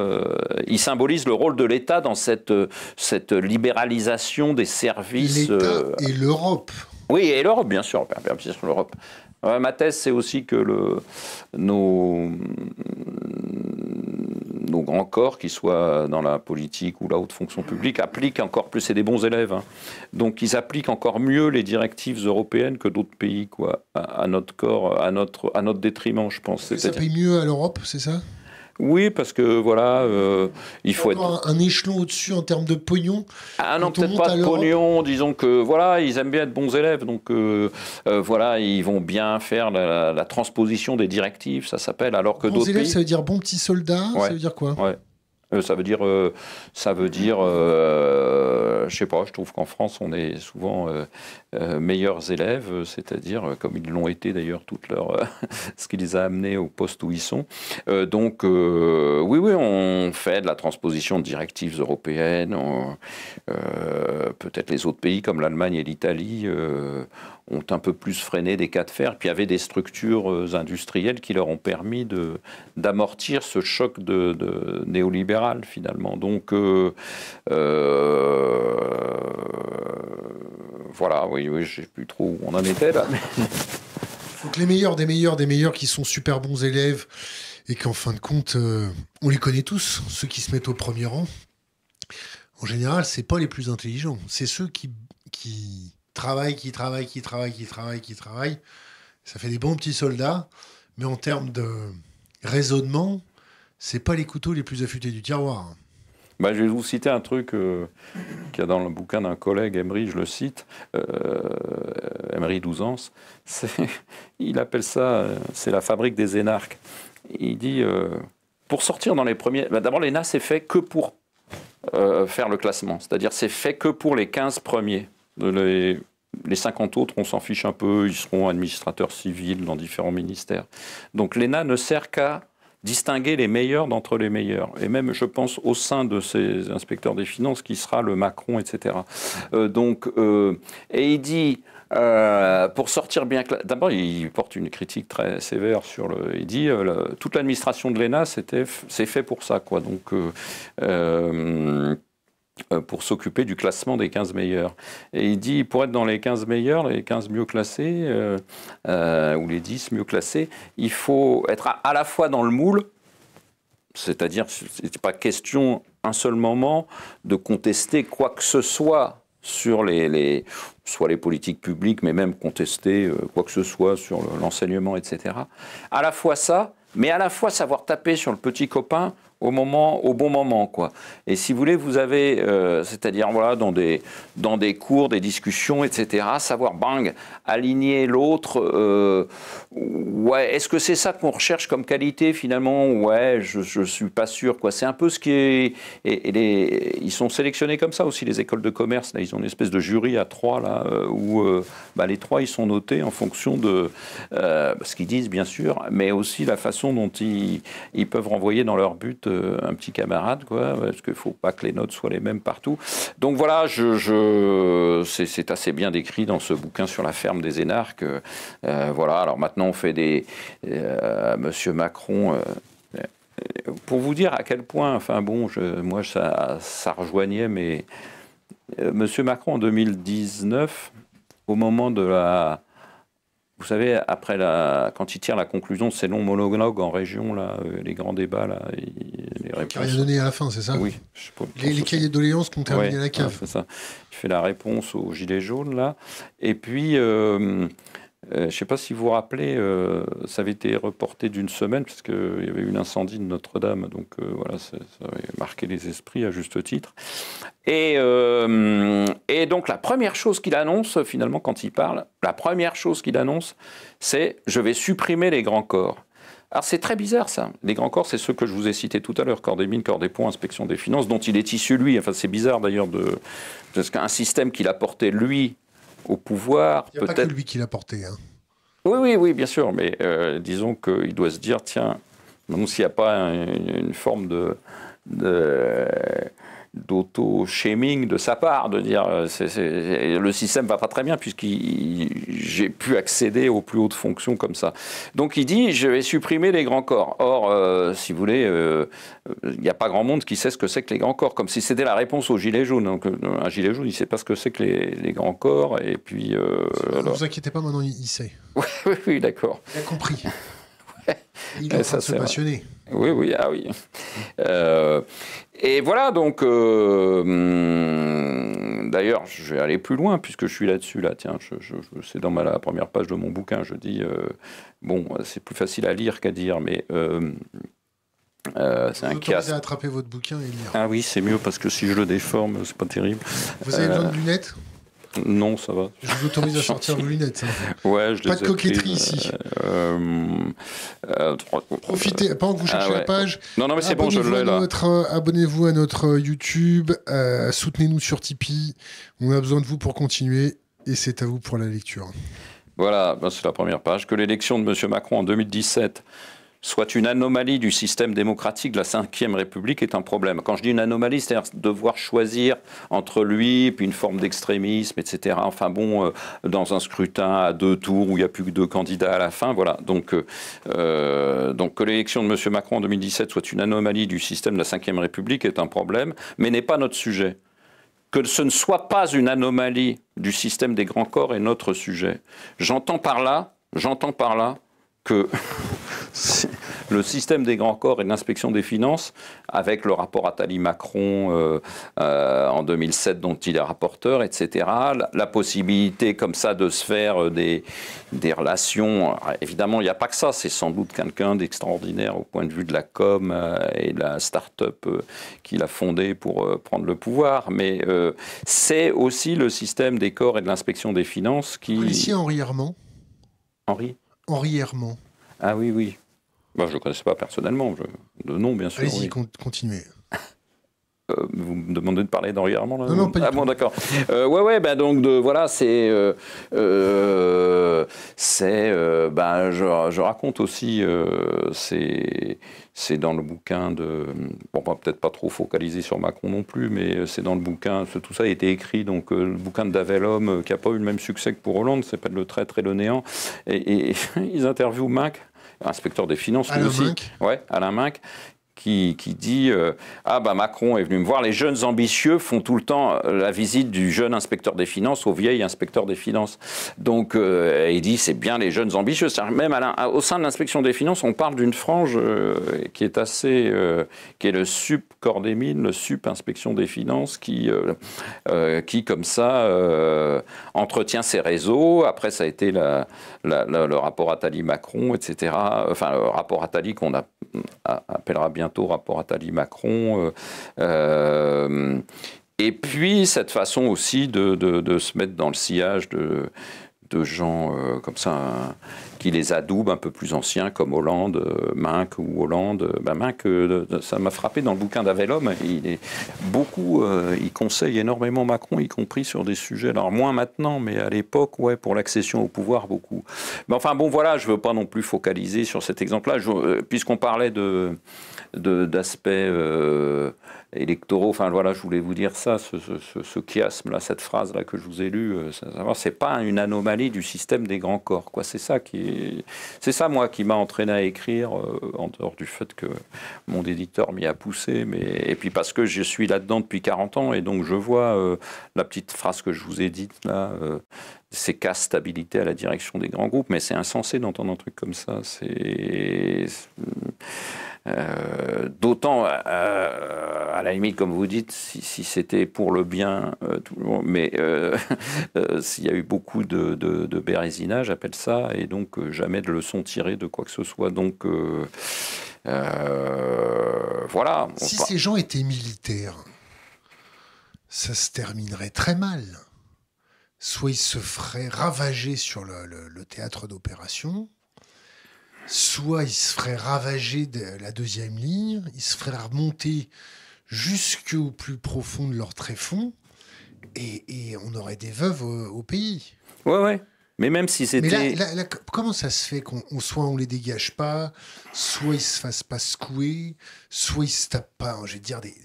il symbolise le rôle de l'État dans cette, cette libéralisation des services. L'État et l'Europe. Oui, et l'Europe, bien sûr, bien sûr, l'Europe. ma thèse, c'est aussi que le, nos, nos grands corps, qu'ils soient dans la politique ou la haute fonction publique, appliquent encore plus, c'est des bons élèves, hein. donc ils appliquent encore mieux les directives européennes que d'autres pays, quoi, à, notre corps, à notre, à notre détriment, je pense. Ça paye mieux à l'Europe, c'est ça? Oui, parce que voilà, euh, il faut être un, échelon au-dessus en termes de pognon. Ah non, peut-être pas de pognon. Disons que voilà, ils aiment bien être bons élèves, donc euh, euh, voilà, ils vont bien faire la, transposition des directives, ça s'appelle. Alors que d'autres élèves, ça veut dire bon petit soldat. Ça veut dire quoi? ouais. Ça veut dire, ça veut dire, je sais pas. Je trouve qu'en France, on est souvent euh, meilleurs élèves, c'est-à-dire euh, comme ils l'ont été d'ailleurs toute leur euh, ce qui les a amenés au poste où ils sont. donc oui, oui, on fait de la transposition de directives européennes. Peut-être les autres pays comme l'Allemagne et l'Italie ont un peu plus freiné des cas de fer, puis avait des structures industrielles qui leur ont permis d'amortir ce choc de, néolibéral finalement. Donc euh, voilà, oui, oui, je sais plus trop où on en était là. Donc les meilleurs des meilleurs des meilleurs qui sont super bons élèves et qu'en fin de compte, euh, on les connaît tous, ceux qui se mettent au premier rang. En général, c'est pas les plus intelligents, c'est ceux qui, qui travaillent, qui travaillent, qui travaillent, qui travaillent, qui travaillent. Ça fait des bons petits soldats, mais en termes de raisonnement, c'est pas les couteaux les plus affûtés du tiroir. Bah, je vais vous citer un truc euh, qu'il y a dans le bouquin d'un collègue, Emery, je le cite, euh, Emery Douzance. Il appelle ça, euh, c'est la fabrique des énarques. Il dit, pour sortir dans les premiers... Bah, D'abord, l'ENA, c'est fait que pour faire le classement. C'est-à-dire, c'est fait que pour les 15 premiers. Les, les 50 autres, on s'en fiche un peu, ils seront administrateurs civils dans différents ministères. Donc l'ENA ne sert qu'à distinguer les meilleurs d'entre les meilleurs. Et même, je pense, au sein de ces inspecteurs des finances, qui sera le Macron, etc. Euh, donc, euh, et il dit, euh, pour sortir bien... D'abord, il porte une critique très sévère sur le... Il dit, toute l'administration de l'ENA, c'est fait pour ça, quoi. Donc... Euh, pour s'occuper du classement des 15 meilleurs. Et il dit, pour être dans les 15 meilleurs, les 15 mieux classés, euh, euh, ou les 10 mieux classés, il faut être à, la fois dans le moule, c'est-à-dire, ce n'est pas question un seul moment de contester quoi que ce soit sur les, soit les politiques publiques, mais même contester quoi que ce soit sur l'enseignement, etc. À la fois ça, mais à la fois savoir taper sur le petit copain au moment, au bon moment, quoi. Et si vous voulez, vous avez, euh, c'est-à-dire voilà, dans des dans des cours, des discussions, etc. Savoir bang, aligner l'autre. Euh, ouais, est-ce que c'est ça qu'on recherche comme qualité finalement? Ouais, je je suis pas sûr, quoi. C'est un peu ce qui est. Et, les, ils sont sélectionnés comme ça aussi les écoles de commerce. Là, ils ont une espèce de jury à trois là euh, où bah, les trois ils sont notés en fonction de ce qu'ils disent bien sûr, mais aussi la façon dont ils ils peuvent renvoyer dans leur but un petit camarade, quoi, parce qu'il ne faut pas que les notes soient les mêmes partout. Donc voilà, je, c'est assez bien décrit dans ce bouquin sur la ferme des énarques. Euh, voilà, alors maintenant on fait des. Euh, Monsieur Macron. pour vous dire à quel point, enfin bon, moi ça, ça rejoignait, mais Monsieur Macron en 2019, au moment de la vous savez, après la, quand il tire la conclusion de ces longs monologues en région, là, euh, les grands débats, là, les réponses. Rien donné à la fin, c'est ça? Oui. les, les cahiers doléances qui ont terminé la cave. c'est ça. Il fait la réponse aux gilets jaunes, là. Et puis, euh, je ne sais pas si vous vous rappelez, ça avait été reporté d'une semaine, puisqu'il y avait eu l'incendie de Notre-Dame, donc voilà, ça, avait marqué les esprits à juste titre. Et, et donc la première chose qu'il annonce, finalement, quand il parle, la première chose qu'il annonce, c'est « je vais supprimer les grands corps ». Alors c'est très bizarre ça. Les grands corps, c'est ceux que je vous ai cités tout à l'heure, corps des mines, corps des ponts, inspection des finances, dont il est issu lui. Enfin c'est bizarre d'ailleurs de parce qu'un système qu'il a porté lui au pouvoir. Il n'y a pas que lui qui l'a porté. Hein. Oui, oui, oui, bien sûr. Mais euh, disons qu'il doit se dire, tiens, s'il n'y a pas une, forme de, de d'auto-shaming de sa part, de dire euh, le système va pas très bien puisque j'ai pu accéder aux plus hautes fonctions comme ça. Donc il dit je vais supprimer les grands corps. Or, euh, si vous voulez, euh, il n'y a pas grand monde qui sait ce que c'est que les grands corps, comme si c'était la réponse au gilet jaune. Donc un gilet jaune, il ne sait pas ce que c'est que les, grands corps. Et puis, ne vous inquiétez pas, maintenant il sait. oui, oui, d'accord. Il a compris. Il est de se passionner. Oui, oui, ah oui. Euh, et voilà, donc, euh, hum, d'ailleurs, je vais aller plus loin puisque je suis là-dessus, là, tiens, je, c'est dans ma, la première page de mon bouquin, je dis, euh, bon, c'est plus facile à lire qu'à dire, mais... c'est un cas. à attraper votre bouquin et lire. Ah oui, c'est mieux parce que si je le déforme, c'est pas terrible. Vous avez besoin de lunettes? Non, ça va. Je vous autorise à sortir vos lunettes. Ouais, je Pas de coquetterie ici. Euh, euh, Profitez, pendant que vous cherchez ah la page. Non, non, mais c'est bon, je l'ai là. Euh, abonnez-vous à notre YouTube, soutenez-nous sur Tipeee. On a besoin de vous pour continuer et c'est à vous pour la lecture. Voilà, ben, c'est la première page. Que l'élection de M. Macron en 2017 soit une anomalie du système démocratique de la Ve République est un problème. Quand je dis une anomalie, c'est-à-dire devoir choisir entre lui puis une forme d'extrémisme, etc. Enfin bon, euh, dans un scrutin à deux tours où il n'y a plus que deux candidats à la fin, voilà. Donc, euh, euh, donc que l'élection de M. Macron en 2017 soit une anomalie du système de la Ve République est un problème, mais n'est pas notre sujet. Que ce ne soit pas une anomalie du système des grands corps est notre sujet. J'entends par là, j'entends par là que le système des grands corps et de l'inspection des finances, avec le rapport Attali-Macron euh, euh, en 2007 dont il est rapporteur, etc., la, possibilité comme ça de se faire euh, des, des relations, évidemment il n'y a pas que ça, c'est sans doute quelqu'un d'extraordinaire au point de vue de la com et de la start-up qu'il a fondé pour prendre le pouvoir, mais c'est aussi le système des corps et de l'inspection des finances qui... Ici Henri Herman Henri? Henri Herman. Ah oui, oui. Moi, je ne le connaissais pas personnellement. De nom, bien sûr. Allez-y, continuez. Euh, vous me demandez de parler Armand là Non, non, pas Ah bon, d'accord. Euh, ouais, ouais, ben donc, de, voilà, c'est. Euh, c'est. ben, je, je, raconte aussi. c'est. C'est dans le bouquin de. Bon, peut-être pas trop focalisé sur Macron non plus, mais c'est dans le bouquin. Tout ça a été écrit, donc le bouquin de Davel qui n'a pas eu le même succès que pour Hollande, c'est pas Le traître et le néant. Et, et ils interviewent Mac inspecteur des finances Alain aussi. Ouais, Alain Minck, qui, dit euh, Ah, bah Macron est venu me voir. Les jeunes ambitieux font tout le temps euh, la visite du jeune inspecteur des finances au vieil inspecteur des finances. Donc, euh, il dit C'est bien les jeunes ambitieux. Même au sein de l'inspection des finances, on parle d'une frange qui est assez. qui est le sup corps des mines, le sup inspection des finances, qui, qui comme ça, entretient ses réseaux. Après, ça a été le rapport Attali-Macron, etc. Enfin, le rapport Attali qu'on appellera bientôt rapport Attali-Macron. Euh, euh, et puis, cette façon aussi de, se mettre dans le sillage de, gens euh, comme ça, qui les adoubent un peu plus anciens, comme Hollande, euh, Minck ou Hollande. Ben Minck, euh, ça m'a frappé dans le bouquin d'Avelhomme. Il est beaucoup, il conseille énormément Macron, y compris sur des sujets, alors moins maintenant, mais à l'époque, ouais, pour l'accession au pouvoir, beaucoup. Mais enfin, bon, voilà, je veux pas non plus focaliser sur cet exemple-là, puisqu'on parlait de d'aspects électoraux. Enfin voilà, je voulais vous dire ça, ce, ce, chiasme là, cette phrase là que je vous ai lue, euh, c'est pas une anomalie du système des grands corps. C'est ça qui, ça moi qui m'a entraîné à écrire, euh, en dehors du fait que mon éditeur m'y a poussé, mais et puis parce que je suis là-dedans depuis 40 ans et donc je vois euh, la petite phrase que je vous ai dite là. c'est casse stabilité à la direction des grands groupes, mais c'est insensé d'entendre un truc comme ça. C'est D'autant à la limite, comme vous dites, si, c'était pour le bien, tout le monde, mais s'il y a eu beaucoup de, de, de bérésinage, j'appelle ça, et donc jamais de leçons tirées de quoi que ce soit. Donc voilà. Si ces gens étaient militaires, ça se terminerait très mal. Soit ils se feraient ravager sur le, théâtre d'opération, soit ils se feraient ravager de la deuxième ligne, ils se feraient remonter jusqu'au plus profond de leur tréfonds, et, on aurait des veuves au, pays. Ouais, ouais. Mais même si c'était. Mais comment ça se fait qu'on soit on les dégage pas, soit ils se fassent pas secouer, soit ils se tapent pas, je vais dire des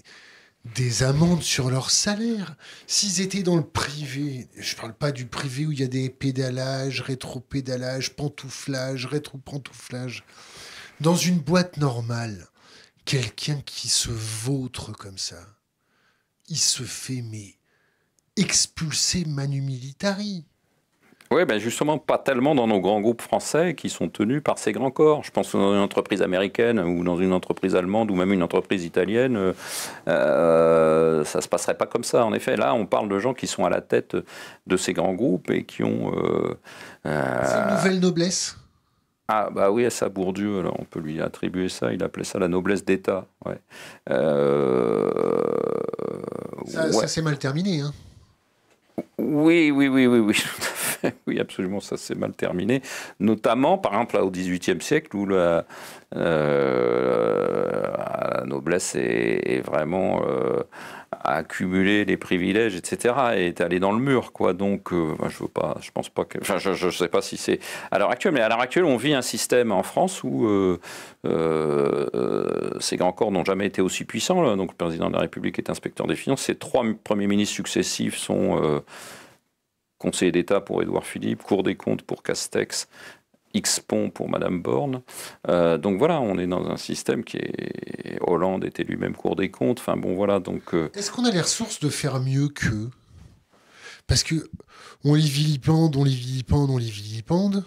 des amendes sur leur salaire. S'ils étaient dans le privé, je ne parle pas du privé où il y a des pédalages, rétro-pédalage, pantouflage, rétro-pantouflage. Dans une boîte normale, quelqu'un qui se vautre comme ça, il se fait expulser manu militari. Oui, ben justement, pas tellement dans nos grands groupes français qui sont tenus par ces grands corps. Je pense dans une entreprise américaine ou dans une entreprise allemande ou même une entreprise italienne, euh, euh ça se passerait pas comme ça. En effet, là, on parle de gens qui sont à la tête de ces grands groupes et qui ont. Euh, euh C'est une nouvelle noblesse ah bah oui, à sa Bourdieu, alors on peut lui attribuer ça, il appelait ça la noblesse d'État. Ouais. Euh... Ça, ça s'est mal terminé. Hein. Oui, oui, oui, oui, oui, oui, absolument, ça s'est mal terminé. Notamment, par exemple, au XVIIIe siècle, où la, euh, noblesse est, vraiment euh, accumulé les privilèges, etc., et est allée dans le mur. Donc, euh, je veux pas, je pense pas que, je, ne sais pas si c'est à l'heure actuelle, mais à l'heure actuelle, on vit un système en France où ces grands corps n'ont jamais été aussi puissants. Donc, le président de la République est inspecteur des finances. Ces trois premiers ministres successifs sont conseiller d'État pour Édouard Philippe, Cour des comptes pour Castex, X-Pont pour Madame Borne. Euh, donc voilà, on est dans un système qui est. Hollande était lui-même Cour des comptes. Enfin bon, voilà. Donc. Euh, Est-ce qu'on a les ressources de faire mieux qu'eux? Parce que on les vilipende, on les vilipende, on les vilipende.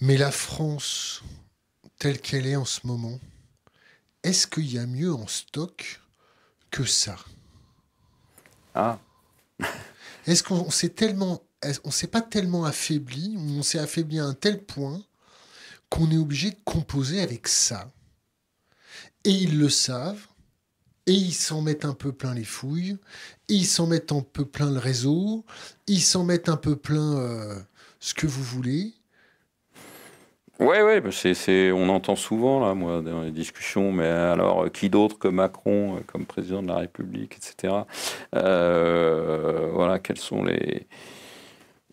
Mais la France, telle qu'elle est en ce moment, est-ce qu'il y a mieux en stock que ça? Ah est-ce qu'on s'est s'est pas tellement affaibli, on s'est affaibli à un tel point qu'on est obligé de composer avec ça? Et ils le savent, et ils s'en mettent un peu plein les fouilles, et ils s'en mettent un peu plein le réseau, ils s'en mettent un peu plein euh, ce que vous voulez, oui, ouais, bah, c'est, on entend souvent, là, moi, dans les discussions, mais alors, qui d'autre que Macron, euh, comme président de la République, etc. Euh, voilà, quels sont les,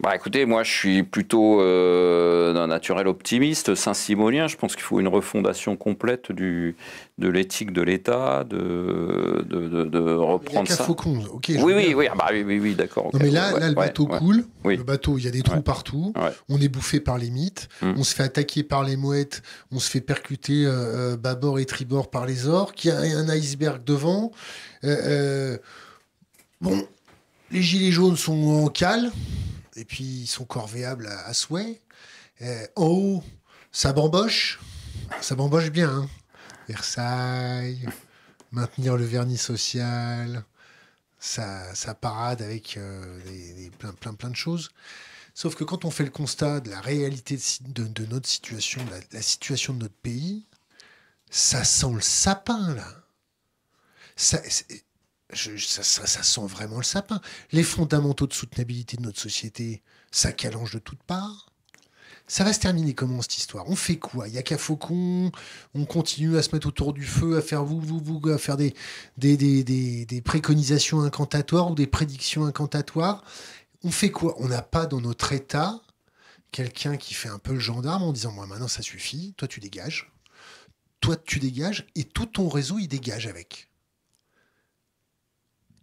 bah écoutez, moi je suis plutôt euh, d'un naturel optimiste, saint-simonien. Je pense qu'il faut une refondation complète du, de l'éthique de l'État, de, de, de, reprendre ça. Faucon, ok. Oui, oui, oui, ah bah, oui, oui, oui, d'accord. mais là, là le bateau coule. Le bateau, il y a des trous partout. On est bouffé par les mythes. Hum. On se fait attaquer par les mouettes. On se fait percuter euh, euh bâbord et tribord par les orques. Il y a un iceberg devant. Euh, bon, les gilets jaunes sont en cale et puis ils sont corvéables à, souhait. Euh, en haut, ça bamboche, ça bamboche bien. Hein. Versailles, maintenir le vernis social, ça, parade avec euh, plein, plein, plein de choses. Sauf que quand on fait le constat de la réalité de, de notre situation, la, la, situation de notre pays, ça sent le sapin, là. Ça, ça, sent vraiment le sapin. Les fondamentaux de soutenabilité de notre société, ça calange de toutes parts. Ça va se terminer comment cette histoire? On fait quoi? Il y a qu'à Faucon, on continue à se mettre autour du feu, à faire vous, à faire des, des, préconisations incantatoires ou des prédictions incantatoires. On fait quoi? On n'a pas dans notre État quelqu'un qui fait un peu le gendarme en disant Moi, maintenant, ça suffit, toi, tu dégages. Toi, tu dégages, et tout ton réseau, il dégage avec.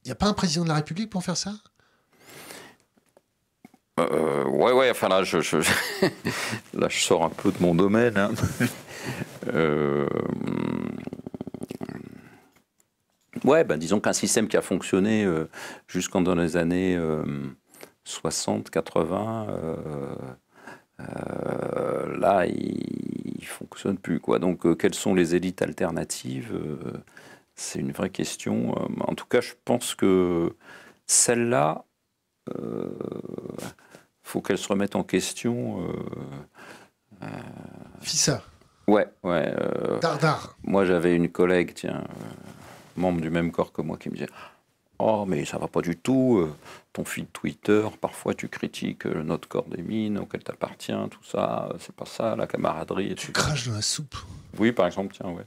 Il n'y a pas un président de la République pour faire ça? Euh, ouais, ouais, enfin là je, là, je sors un peu de mon domaine. Hein. Euh, ouais, ben, disons qu'un système qui a fonctionné euh, jusqu'en dans les années 60, 80, là, il ne fonctionne plus. Quoi. Donc, quelles sont les élites alternatives c'est une vraie question. En tout cas, je pense que celle-là, il faut qu'elle se remette en question. Fissa. Ouais, ouais. Dardar. Moi, j'avais une collègue, tiens, membre du même corps que moi, qui me disait Oh, mais ça va pas du tout. Euh, ton feed Twitter, parfois tu critiques euh, notre corps des mines auquel tu appartiens, tout ça, c'est pas ça, la camaraderie. Tu craches dans la soupe. Oui, par exemple, tiens, ouais.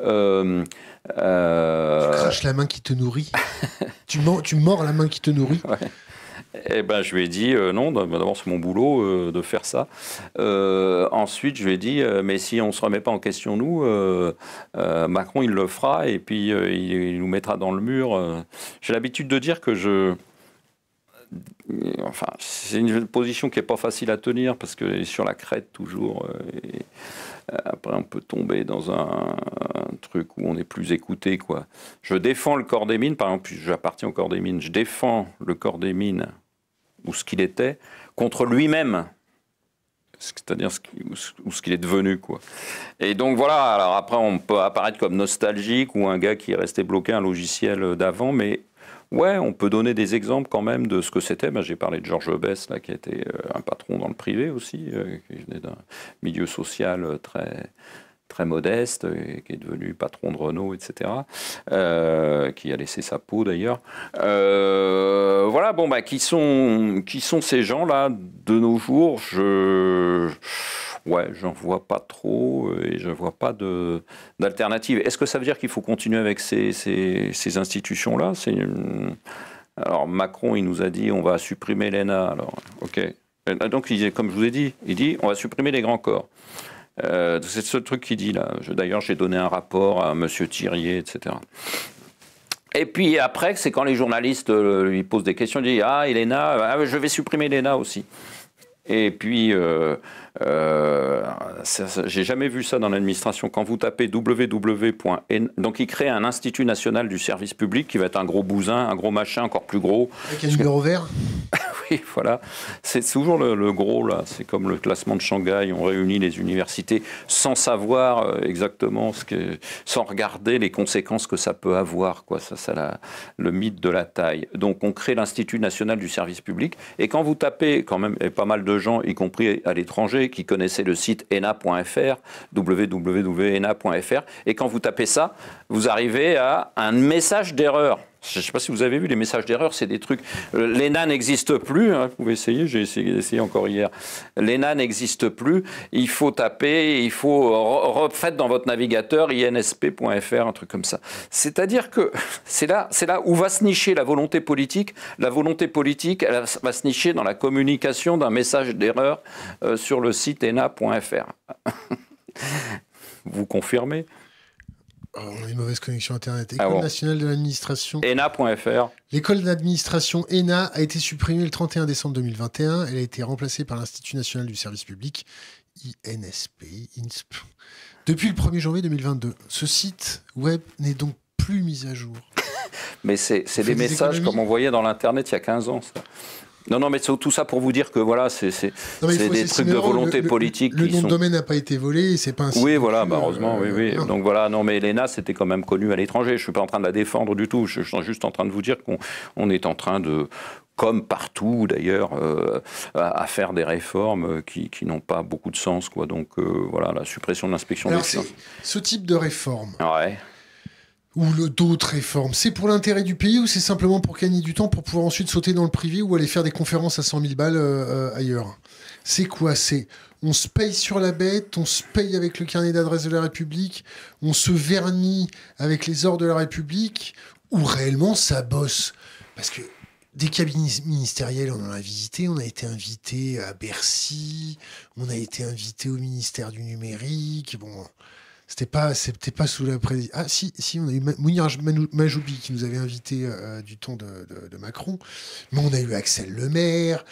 Euh, tu craches la main qui te nourrit. tu, mords, tu mords la main qui te nourrit. Ouais. Eh ben, je lui ai dit euh, non, d'abord c'est mon boulot euh, de faire ça. Euh, ensuite, je lui ai dit mais si on se remet pas en question nous, Macron il le fera et puis il, nous mettra dans le mur. J'ai l'habitude de dire que je Enfin, c'est une position qui n'est pas facile à tenir parce que sur la crête toujours. Et après, on peut tomber dans un, truc où on est plus écouté. Quoi. Je défends le corps des mines, par exemple, j'appartiens au corps des mines, je défends le corps des mines ou ce qu'il était, contre lui-même. C'est-à-dire ce, qu'il est devenu, quoi. Et donc voilà. Alors après, on peut apparaître comme nostalgique ou un gars qui est resté bloqué un logiciel d'avant, mais ouais, on peut donner des exemples quand même de ce que c'était. Ben, J'ai parlé de Georges Bess, là, qui était euh, un patron dans le privé aussi, euh, qui venait d'un milieu social très très modeste, qui est devenu patron de Renault, etc., euh, qui a laissé sa peau d'ailleurs. Euh, voilà, bon, bah, qui sont, qui sont ces gens-là? De nos jours Je. Ouais, j'en vois pas trop et je vois pas d'alternative. Est-ce que ça veut dire qu'il faut continuer avec ces, ces, institutions-là? Alors Macron, il nous a dit on va supprimer l'ENA. Alors, ok. Donc, comme je vous ai dit, il dit on va supprimer les grands corps. Euh, c'est ce truc qu'il dit là. D'ailleurs, j'ai donné un rapport à M. Thirier, etc. Et puis après, c'est quand les journalistes euh, lui posent des questions, il dit Ah, Elena, ah, je vais supprimer Elena aussi. Et puis, euh, euh, j'ai jamais vu ça dans l'administration. Quand vous tapez www.n, donc il crée un institut national du service public qui va être un gros bousin, un gros machin encore plus gros. Avec un numéro vert Oui, voilà. C'est toujours le, gros là. C'est comme le classement de Shanghai. On réunit les universités sans savoir euh, exactement ce que, sans regarder les conséquences que ça peut avoir. Quoi. Ça, c'est le mythe de la taille. Donc on crée l'institut national du service public. Et quand vous tapez, quand même, et pas mal de gens, y compris à l'étranger qui connaissaient le site ena.fr, www.ena.fr, et quand vous tapez ça, vous arrivez à un message d'erreur. Je ne sais pas si vous avez vu les messages d'erreur, c'est des trucs. Euh, L'ENA n'existe plus, hein, vous pouvez essayer, j'ai essayé, encore hier. L'ENA n'existe plus, il faut taper, il faut. Refaites dans votre navigateur insp.fr, un truc comme ça. C'est-à-dire que c'est là, là où va se nicher la volonté politique. La volonté politique, va se nicher dans la communication d'un message d'erreur euh, sur le site ena.fr. vous confirmez? Oh, on a une mauvaise connexion Internet. Ah École nationale de l'administration. ENA.fr. L'école d'administration ENA a été supprimée le 31 décembre 2021. Elle a été remplacée par l'Institut national du service public, INSP, INSP, depuis le 1er janvier 2022. Ce site web n'est donc plus mis à jour. Mais c'est des, messages comme on voyait dans l'Internet il y a 15 ans. Ça. Non, non, mais c'est tout ça pour vous dire que voilà, c'est des trucs de volonté politique. Le, nom de domaine n'a pas été volé, c'est pas un Oui, voilà, bah, heureusement, oui, oui. Donc voilà, non, mais Elena, c'était quand même connu à l'étranger. Je suis pas en train de la défendre du tout. Je, suis juste en train de vous dire qu'on est en train de comme partout d'ailleurs, euh, à, faire des réformes qui, qui n'ont pas beaucoup de sens. Quoi. Donc euh, voilà, la suppression de l'inspection des Ce type de réforme, ouais ou d'autres réformes C'est pour l'intérêt du pays ou c'est simplement pour gagner du temps pour pouvoir ensuite sauter dans le privé ou aller faire des conférences à 100 000 balles euh, euh, ailleurs? C'est quoi? C'est on se paye sur la bête, on se paye avec le carnet d'adresse de la République, on se vernit avec les ordres de la République ou réellement ça bosse? Parce que des cabinets ministériels, on en a visité. On a été invité à Bercy. On a été invité au ministère du numérique. Bon, c'était pas, c'était pas sous la présidence. Ah, si, si, on a eu Mounir Majoubi qui nous avait invité euh, du temps de, Macron. Mais on a eu Axel Lemaire.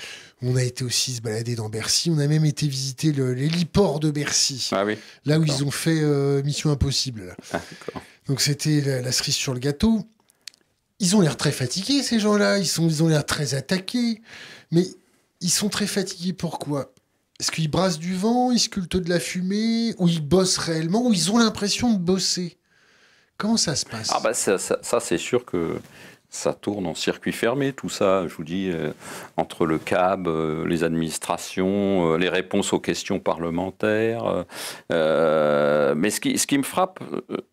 On a été aussi se balader dans Bercy. On a même été visiter l'héliport de Bercy. Ah oui. Là où ils ont fait euh, Mission Impossible. Ah, Donc c'était la, cerise sur le gâteau. Ils ont l'air très fatigués, ces gens-là. Ils, sont, ils ont l'air très attaqués. Mais ils sont très fatigués. Pourquoi? Est-ce qu'ils brassent du vent, ils sculptent de la fumée, ou ils bossent réellement, ou ils ont l'impression de bosser? Comment ça se passe? Ah bah ça, ça c'est sûr que ça tourne en circuit fermé, tout ça, je vous dis, euh, entre le CAB, euh, les administrations, euh, les réponses aux questions parlementaires. mais ce qui, ce qui me frappe,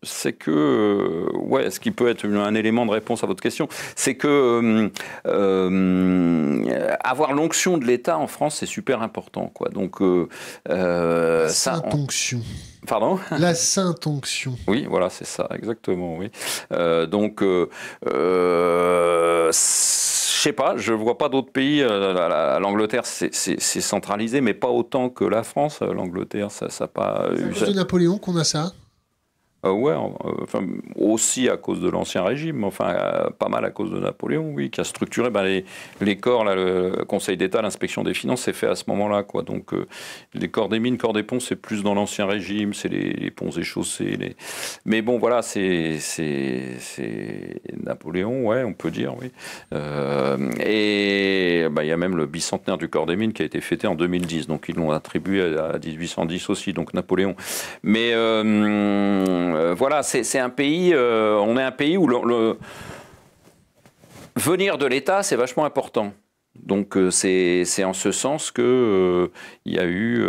c'est que, ouais, ce qui peut être un élément de réponse à votre question, c'est que avoir l'onction de l'État en France, c'est super important. Quoi. Donc, ça, onction. Pardon La sainte onction. Oui, voilà, c'est ça, exactement. Oui. Euh, donc, euh, euh, je sais pas, je vois pas d'autres pays. Euh, L'Angleterre, c'est centralisé, mais pas autant que la France. L'Angleterre, ça n'a pas. C'est de Napoléon qu'on a ça euh, ouais, euh, enfin, aussi à cause de l'ancien régime, enfin euh, pas mal à cause de Napoléon, oui, qui a structuré ben, les, les, corps, là, le Conseil d'État, l'inspection des finances, c'est fait à ce moment-là, quoi. Donc les corps des mines, corps des ponts, c'est plus dans l'ancien régime, c'est les, ponts et chaussées. Mais bon, voilà, c'est Napoléon, ouais, on peut dire, oui. et ben, il y a même le bicentenaire du corps des mines qui a été fêté en 2010, donc ils l'ont attribué à, 1810 aussi, donc Napoléon. Mais euh, voilà, c'est un pays, euh, on est un pays où le, venir de l'État, c'est vachement important. Donc euh, c'est en ce sens que il y a eu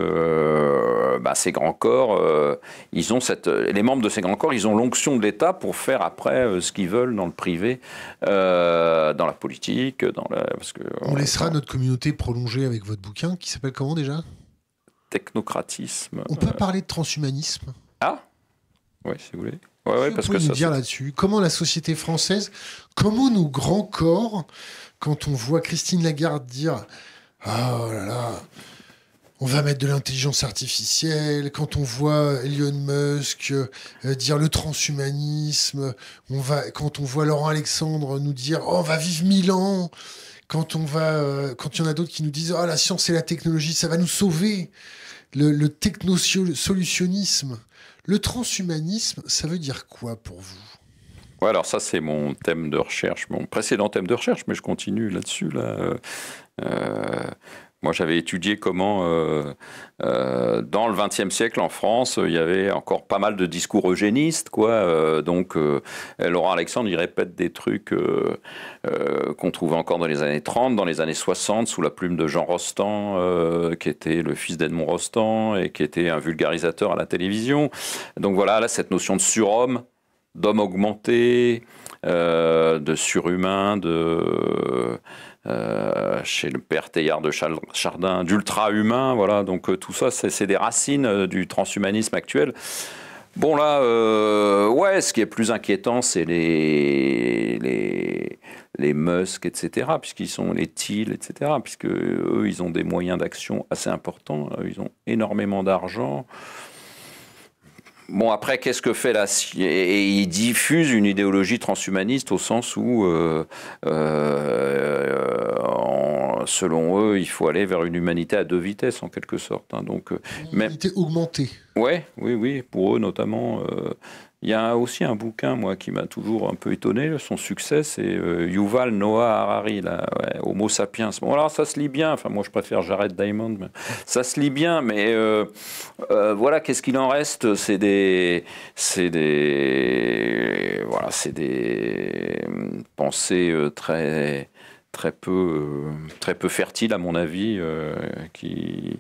bah, ces grands corps. ils ont cette, les membres de ces grands corps, ils ont l'onction de l'État pour faire après ce qu'ils veulent dans le privé, dans la politique, dans la, parce que on laissera notre communauté prolonger avec votre bouquin qui s'appelle comment déjà? Technocratisme. On peut parler de transhumanisme? Ah oui, si vous voulez. Ouais, ouais, parce que nous dire là-dessus Comment la société française, comment nos grands corps, quand on voit Christine Lagarde dire Oh là là, on va mettre de l'intelligence artificielle, quand on voit Elon Musk euh, dire le transhumanisme, on va, quand on voit Laurent Alexandre nous dire oh, on va vivre mille ans, quand on va, euh, quand il y en a d'autres qui nous disent oh, la science et la technologie, ça va nous sauver, le, le technosolutionnisme. Le transhumanisme, ça veut dire quoi pour vous? Ouais, alors ça c'est mon thème de recherche, mon précédent thème de recherche, mais je continue là-dessus. Là. Euh, moi, j'avais étudié comment, euh, euh, dans le XXe siècle en France, il y avait encore pas mal de discours eugénistes, quoi. Euh, donc, Laurent Alexandre, il répète des trucs qu'on trouvait encore dans les années 30, dans les années 60, sous la plume de Jean Rostand, qui était le fils d'Edmond Rostand et qui était un vulgarisateur à la télévision. Donc voilà, là, cette notion de surhomme, d'homme augmenté, de surhumain, de chez le père Teilhard de Chardin, d'ultra-humain. Voilà, donc euh, tout ça, c'est des racines euh, du transhumanisme actuel. Bon là, ouais, ce qui est plus inquiétant, c'est les, les, les Musk, etc., puisqu'ils sont les Thiel, etc., puisque eux, ils ont des moyens d'action assez importants, ils ont énormément d'argent. Bon, après, qu'est-ce que fait la Et ils diffusent une idéologie transhumaniste au sens où, euh, euh, selon eux, il faut aller vers une humanité à deux vitesses, en quelque sorte. Hein. Donc, euh, une humanité augmentée. Ouais, oui, oui, pour eux notamment. Il y a aussi un bouquin, moi, qui m'a toujours un peu étonné. Son succès, c'est euh, Yuval Noah Harari, Homo sapiens. Bon, alors ça se lit bien. Enfin, moi, je préfère Jared Diamond. Mais ça se lit bien, mais euh, euh, voilà, qu'est-ce qu'il en reste? C'est des, c'est des, voilà, c'est des pensées très, très peu, très peu fertiles, à mon avis, qui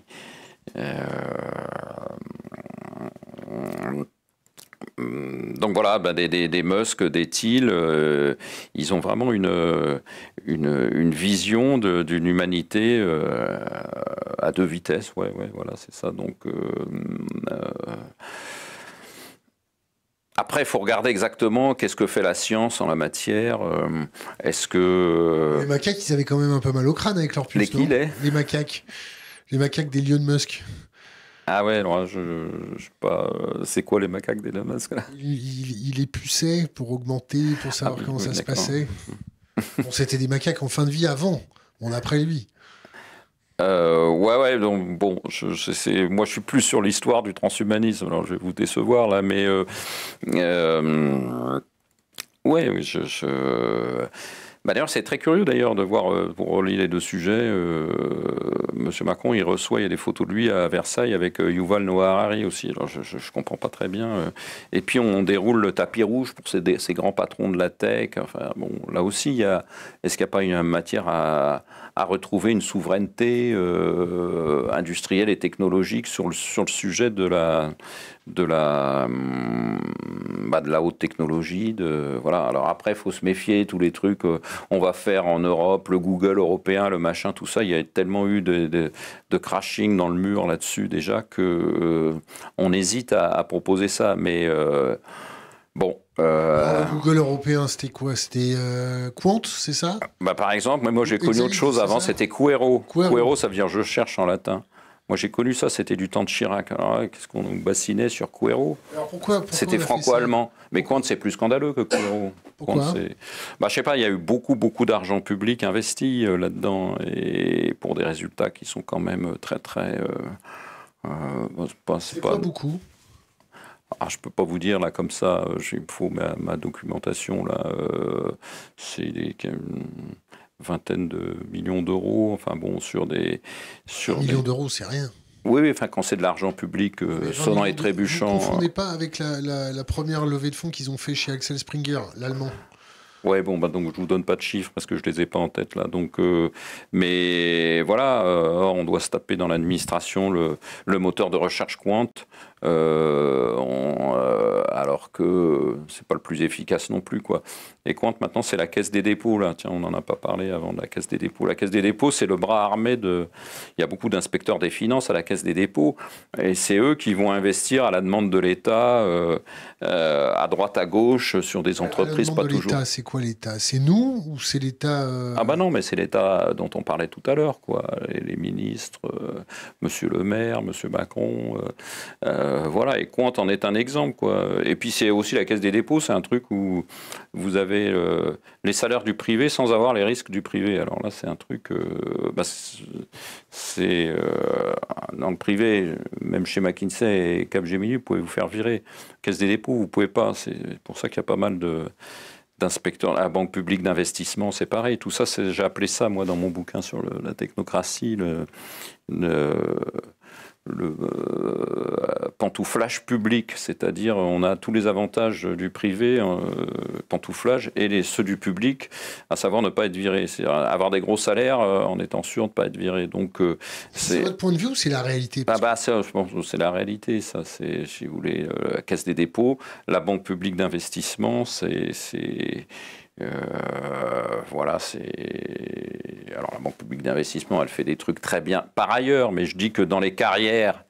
Hum, donc voilà, ben des, des, des, Musk, des Thiel, euh, ils ont vraiment une, une, vision d'une humanité euh, à deux vitesses. Ouais, ouais, voilà, c'est ça. Donc. Euh, après, il faut regarder exactement qu'est-ce que fait la science en la matière. Est-ce que. Les macaques, ils avaient quand même un peu mal au crâne avec leur puce. Les qui, les, les macaques. Les macaques des lions de Musk. Ah ouais, je, je, sais pas. Euh, c'est quoi les macaques des Musk là? Il, il, les puçait pour augmenter, pour savoir ah comment ça se passait. bon, c'était des macaques en fin de vie avant, on après lui. Euh, ouais, ouais, donc bon, je, moi je suis plus sur l'histoire du transhumanisme, alors je vais vous décevoir là, mais euh, euh ouais, je, Bah d'ailleurs, c'est très curieux d'ailleurs de voir, euh, pour relier les deux sujets, euh, Monsieur Macron, il reçoit, il y a des photos de lui à Versailles avec euh, Yuval Noah Harari aussi. Alors je, je, comprends pas très bien. Euh. Et puis on déroule le tapis rouge pour ces, grands patrons de la tech. Enfin bon, là aussi, il y a, est-ce qu'il n'y a pas une matière à retrouver une souveraineté euh, industrielle et technologique sur le, sur le sujet de la, de la, hum, bah de la haute technologie. De, voilà. Alors après, il faut se méfier, tous les trucs, euh, on va faire en Europe, le Google européen, le machin, tout ça. Il y a tellement eu de, de, de crashing dans le mur là-dessus déjà que euh, hésite à, à, proposer ça. Mais euh, bon, euh... Google européen, c'était quoi? C'était euh, Quant, c'est ça? Bah, Par exemple, moi j'ai connu autre chose avant, c'était Quero. Quero. ça veut dire je cherche en latin. Moi j'ai connu ça, c'était du temps de Chirac. Alors qu'est-ce qu'on nous bassinait sur Quero Alors pourquoi, pourquoi C'était franco-allemand. Mais Quant, c'est plus scandaleux que Quero. Pourquoi? bah, Je sais pas, il y a eu beaucoup, beaucoup d'argent public investi euh, là-dedans et pour des résultats qui sont quand même très, très. Euh, euh, pas, c'est pas beaucoup ah, je peux pas vous dire là comme ça, euh, il faut ma, ma, documentation là, euh, c'est des une vingtaine de millions d'euros, enfin bon, sur des. Sur millions des... d'euros, c'est rien. Oui, oui, enfin, quand c'est de l'argent public, euh, sonnant et trébuchant. Vous ne confondez pas avec la, la, la, première levée de fonds qu'ils ont fait chez Axel Springer, l'allemand Ouais, bon, bah donc je vous donne pas de chiffres parce que je les ai pas en tête là. Donc, euh, mais voilà, euh, on doit se taper dans l'administration le, le, moteur de recherche Quant, euh, on, euh, alors que c'est pas le plus efficace non plus, quoi. Et Quant maintenant c'est la caisse des dépôts là. Tiens, on n'en a pas parlé avant de la caisse des dépôts. La caisse des dépôts c'est le bras armé de. Il y a beaucoup d'inspecteurs des finances à la caisse des dépôts et c'est eux qui vont investir à la demande de l'État, euh, à droite à gauche sur des entreprises pas de toujours. C'est quoi l'État? C'est nous ou c'est l'État euh... Ah bah non, mais c'est l'État dont on parlait tout à l'heure, quoi. Les, les ministres, euh, Monsieur le Maire, Monsieur Macron, euh, voilà. Et Quant en est un exemple. Et puis c'est aussi la Caisse des dépôts, c'est un truc où vous avez euh, les salaires du privé sans avoir les risques du privé. Alors là, c'est un truc, bah, c'est dans le privé, même chez McKinsey et Capgemini, vous pouvez vous faire virer. Caisse des dépôts, vous pouvez pas. C'est pour ça qu'il y a pas mal de d'inspecteurs, la banque publique d'investissement, c'est pareil. Tout ça, j'ai appelé ça, moi, dans mon bouquin sur la technocratie, le, le euh, pantouflage public, c'est-à-dire on a tous les avantages du privé, euh, pantouflage, et les, ceux du public, à savoir ne pas être viré, c'est avoir des gros salaires euh, en étant sûr de ne pas être viré. Donc euh, c'est votre point de vue ou c'est la réalité? Ah bah, Je pense que c'est la réalité, ça. C'est, si vous voulez, la Caisse des dépôts, la Banque publique d'investissement, c'est euh, voilà, c'est. Alors, la Banque publique d'investissement, elle fait des trucs très bien par ailleurs, mais je dis que dans les carrières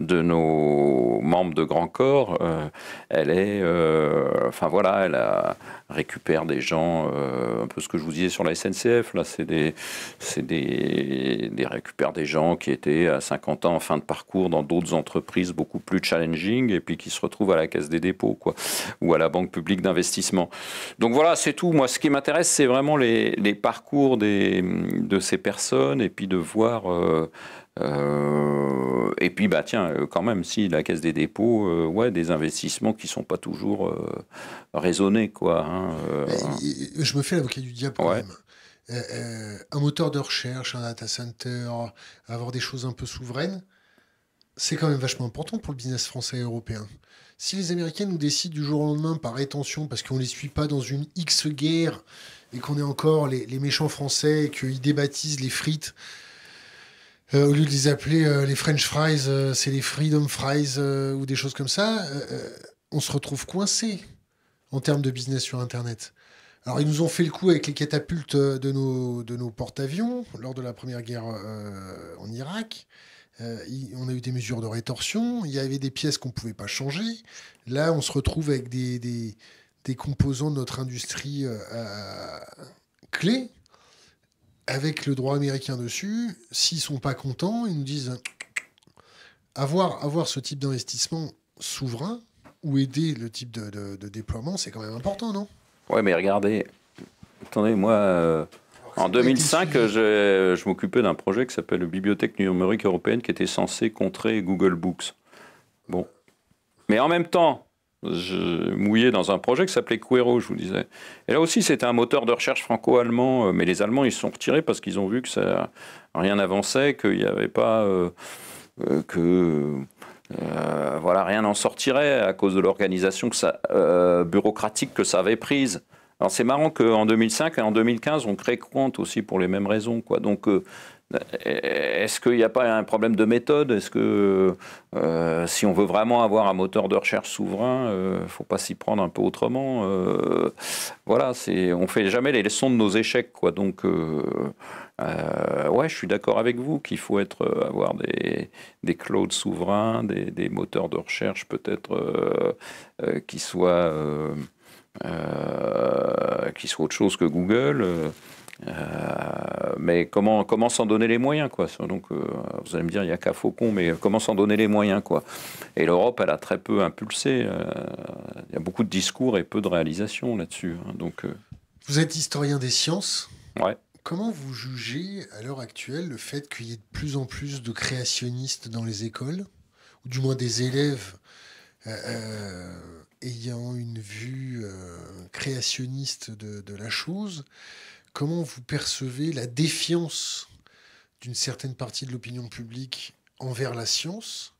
de nos membres de Grand Corps, euh, elle est, euh, enfin voilà, elle récupère des gens, euh, un peu ce que je vous disais sur la SNCF, là, c'est des, c'est des, des récupère des gens qui étaient à 50 ans en fin de parcours dans d'autres entreprises beaucoup plus challenging et puis qui se retrouvent à la Caisse des dépôts, quoi, ou à la Banque publique d'investissement. Donc voilà, c'est tout. Moi, ce qui m'intéresse, c'est vraiment les, les parcours des, de ces personnes et puis de voir. Euh, et puis, bah, tiens, euh, quand même, si la Caisse des dépôts, euh, ouais, des investissements qui sont pas toujours euh, raisonnés, quoi. Hein, je me fais l'avocat du diable quand même. un moteur de recherche, un data center, avoir des choses un peu souveraines, c'est quand même vachement important pour le business français et européen. Si les Américains nous décident du jour au lendemain par rétention, parce qu'on ne les suit pas dans une X guerre, et qu'on est encore les, les méchants français, et qu'ils débaptisent les frites, euh, au lieu de les appeler euh, les French fries, euh, c'est les Freedom fries ou des choses comme ça, on se retrouve coincé en termes de business sur Internet. Alors ils nous ont fait le coup avec les catapultes de nos, de nos porte-avions lors de la première guerre en Irak. On a eu des mesures de rétorsion, il y avait des pièces qu'on ne pouvait pas changer. Là, on se retrouve avec des, des composants de notre industrie clés avec le droit américain dessus, s'ils sont pas contents, ils nous disent avoir, avoir ce type d'investissement souverain ou aider le type de, de, de déploiement, c'est quand même important, non? Ouais, mais regardez, attendez, moi, euh, en 2005, je, je m'occupais d'un projet qui s'appelle Bibliothèque numérique européenne qui était censé contrer Google Books. Bon. Mais en même temps, je mouillé dans un projet qui s'appelait Quero, je vous disais. Et là aussi, c'était un moteur de recherche franco-allemand, euh, mais les Allemands, ils se sont retirés parce qu'ils ont vu que ça rien n'avançait, qu'il n'y avait pas. Euh, euh, que. voilà, rien n'en sortirait à cause de l'organisation bureaucratique que ça avait prise. Alors c'est marrant qu'en 2005 et en 2015, on crée Quant aussi pour les mêmes raisons. Quoi. Donc est-ce qu'il n'y a pas un problème de méthode? Est-ce que euh, si on veut vraiment avoir un moteur de recherche souverain, il euh, ne faut pas s'y prendre un peu autrement euh, Voilà, on fait jamais les leçons de nos échecs, quoi. Donc, ouais, je suis d'accord avec vous qu'il faut être, avoir des, des clouds souverains, des, des moteurs de recherche peut-être qui soient qui soient autre chose que Google. Euh, mais comment, comment s'en donner les moyens quoi? Donc, euh, vous allez me dire, il n'y a qu'à Faucon, mais comment s'en donner les moyens quoi? Et l'Europe, elle a très peu impulsé. Euh, il y a beaucoup de discours et peu de réalisations là-dessus. Hein. donc, Vous êtes historien des sciences. Ouais. Comment vous jugez à l'heure actuelle le fait qu'il y ait de plus en plus de créationnistes dans les écoles, ou du moins des élèves ayant une vue créationniste de, de la chose? Comment vous percevez la défiance d'une certaine partie de l'opinion publique envers la science?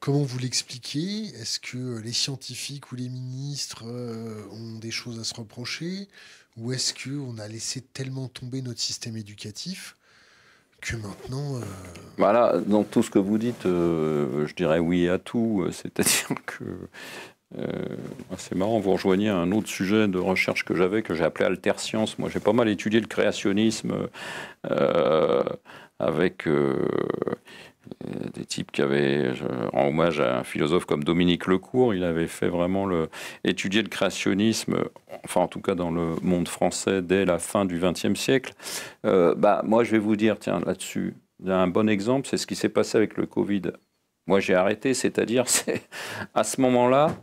Comment vous l'expliquez? Est-ce que les scientifiques ou les ministres euh, ont des choses à se reprocher? Ou est-ce qu'on a laissé tellement tomber notre système éducatif que maintenant... Euh, voilà, dans tout ce que vous dites, euh, je dirais oui à tout. C'est-à-dire que c'est marrant, vous rejoignez un autre sujet de recherche que j'avais, que j'ai appelé Alterscience. Moi, j'ai pas mal étudié le créationnisme euh, avec euh, des types qui avaient, en hommage à un philosophe comme Dominique Lecourt, il avait fait vraiment le, étudier le créationnisme, enfin en tout cas dans le monde français, dès la fin du XXe siècle. bah, moi, je vais vous dire, tiens, là-dessus, un bon exemple, c'est ce qui s'est passé avec le Covid. Moi, j'ai arrêté, c'est-à-dire, c'est à ce moment-là,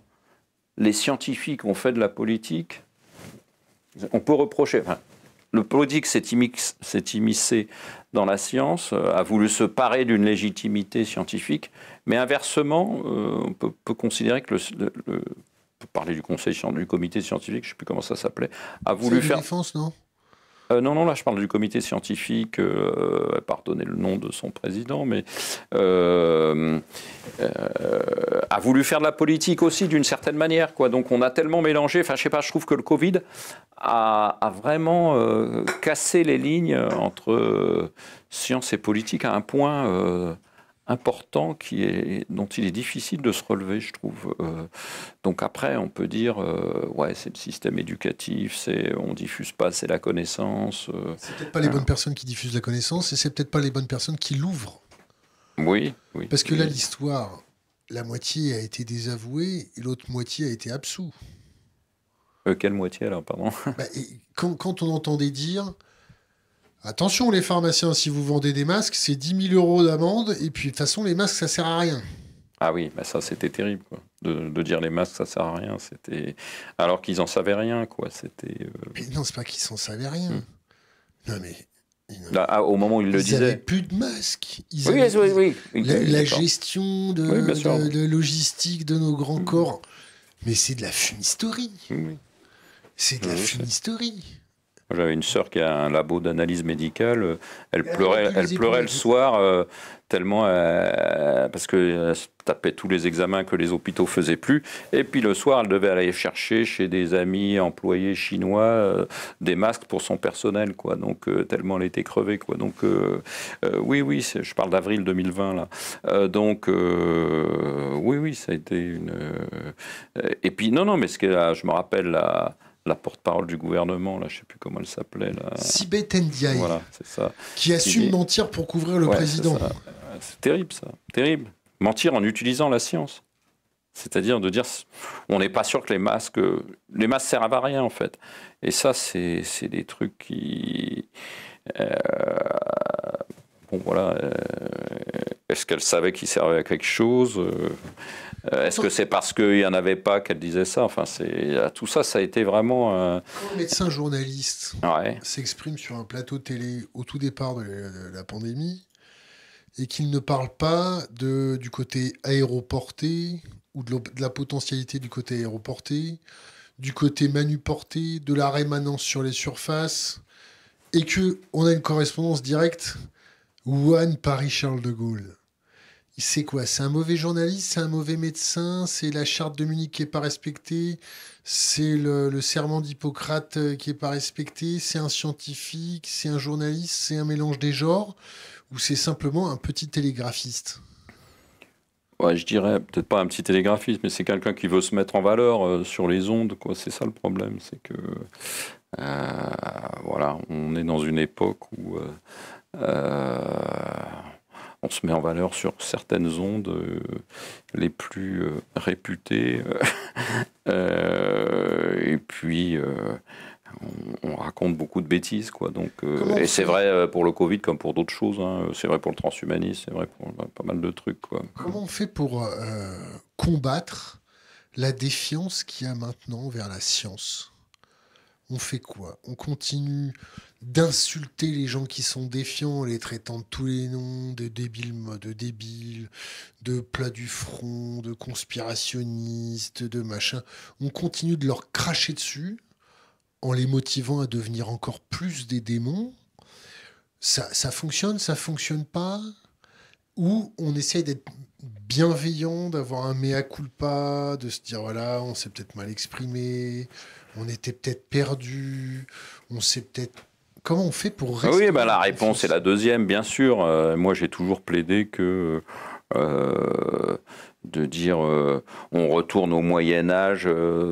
les scientifiques ont fait de la politique, on peut reprocher. le politique s'est immiscé dans la science, euh, a voulu se parer d'une légitimité scientifique, mais inversement, euh, on peut, considérer que le, on peut parler du conseil du comité scientifique, je ne sais plus comment ça s'appelait, a voulu faire. Défense, non? Euh, non, non, là je parle du comité scientifique, euh, pardonnez le nom de son président, mais euh, a voulu faire de la politique aussi d'une certaine manière. Quoi. Donc on a tellement mélangé, enfin je sais pas, je trouve que le Covid a vraiment cassé les lignes entre science et politique à un point important qui est, dont il est difficile de se relever, je trouve. Euh, donc après, on peut dire, euh, ouais, c'est le système éducatif, c'est on diffuse pas, c'est la connaissance. Euh, c'est peut-être pas les bonnes personnes qui diffusent la connaissance, et c'est peut-être pas les bonnes personnes qui l'ouvrent. Oui, oui. Parce que là, l'histoire, la moitié a été désavouée et l'autre moitié a été absous. quelle moitié alors, pardon? Bah, quand, quand, on entendait dire Attention les pharmaciens, si vous vendez des masques, c'est 10 000 euros d'amende, et puis de toute façon, les masques, ça sert à rien. Ah oui, bah ça c'était terrible, quoi. De, dire les masques, ça sert à rien, c'était... Alors qu'ils en savaient rien, quoi, c'était... Euh, mais non, c'est pas qu'ils en savaient rien. Hmm. Non mais... Ah, au moment où il le disait. Ils n'avaient plus de masques. oui, oui, oui, La, gestion de, de, logistique de nos grands hmm. corps. Mais c'est de la fumisterie. C'est de la fumisterie. J'avais une sœur qui a un labo d'analyse médicale. Elle pleurait, elle pleurait le soir euh, tellement euh, parce que se tapait tous les examens que les hôpitaux faisaient plus. Et puis le soir, elle devait aller chercher chez des amis employés chinois euh, des masques pour son personnel, quoi. Donc tellement elle était crevée, quoi. Donc oui, oui, je parle d'avril 2020 là. donc oui, oui, ça a été une. et puis non, non, mais ce que je me rappelle là la porte-parole du gouvernement, là, je ne sais plus comment elle s'appelait. Sibeth Ndiaye. Voilà, c'est ça. Qui assume mentir pour couvrir le président. C'est terrible, ça. Terrible. Mentir en utilisant la science. C'est-à-dire de dire, on n'est pas sûr que les masques, les masques servent à rien en fait. Et ça, c'est des trucs qui, euh, bon voilà, euh, est-ce qu'elle savait qu'ils servaient à quelque chose euh, est-ce que c'est parce qu'il n'y en avait pas qu'elle disait ça? Enfin, euh, tout ça, ça a été vraiment. Quand un médecin journaliste s'exprime sur un plateau télé au tout départ de la, pandémie et qu'il ne parle pas de, du côté aéroporté ou de la potentialité du côté aéroporté, du côté manuporté, de la rémanence sur les surfaces, et que on a une correspondance directe Wuhan Paris Charles de Gaulle. C'est quoi? C'est un mauvais journaliste, c'est un mauvais médecin, c'est la charte de Munich qui n'est pas respectée, c'est le, serment d'Hippocrate euh, qui n'est pas respecté, c'est un scientifique, c'est un journaliste, c'est un mélange des genres, ou c'est simplement un petit télégraphiste? Ouais, je dirais peut-être pas un petit télégraphiste, mais c'est quelqu'un qui veut se mettre en valeur euh, sur les ondes. C'est ça le problème, c'est que euh, voilà, on est dans une époque où on se met en valeur sur certaines ondes euh, les plus euh, réputées. Euh, et puis, on, raconte beaucoup de bêtises. Quoi. Donc, et c'est vrai pour le Covid comme pour d'autres choses. Hein. C'est vrai pour le transhumanisme, c'est vrai pour pas mal de trucs. Quoi. Comment on fait pour combattre la défiance qu'il y a maintenant vers la science? On fait quoi? On continue d'insulter les gens qui sont défiants les traitant de tous les noms, de débiles, de débiles, de plats du front, de conspirationnistes, de machin. On continue de leur cracher dessus en les motivant à devenir encore plus des démons. Ça, ça fonctionne, ça fonctionne pas? Ou on essaye d'être bienveillant, d'avoir un mea culpa, de se dire voilà, on s'est peut-être mal exprimé, on était peut-être perdu, on s'est peut-être Comment on fait pour rester Oui, ben la réponse est la deuxième, bien sûr. Euh, moi, j'ai toujours plaidé que euh, de dire euh, on retourne au Moyen Âge,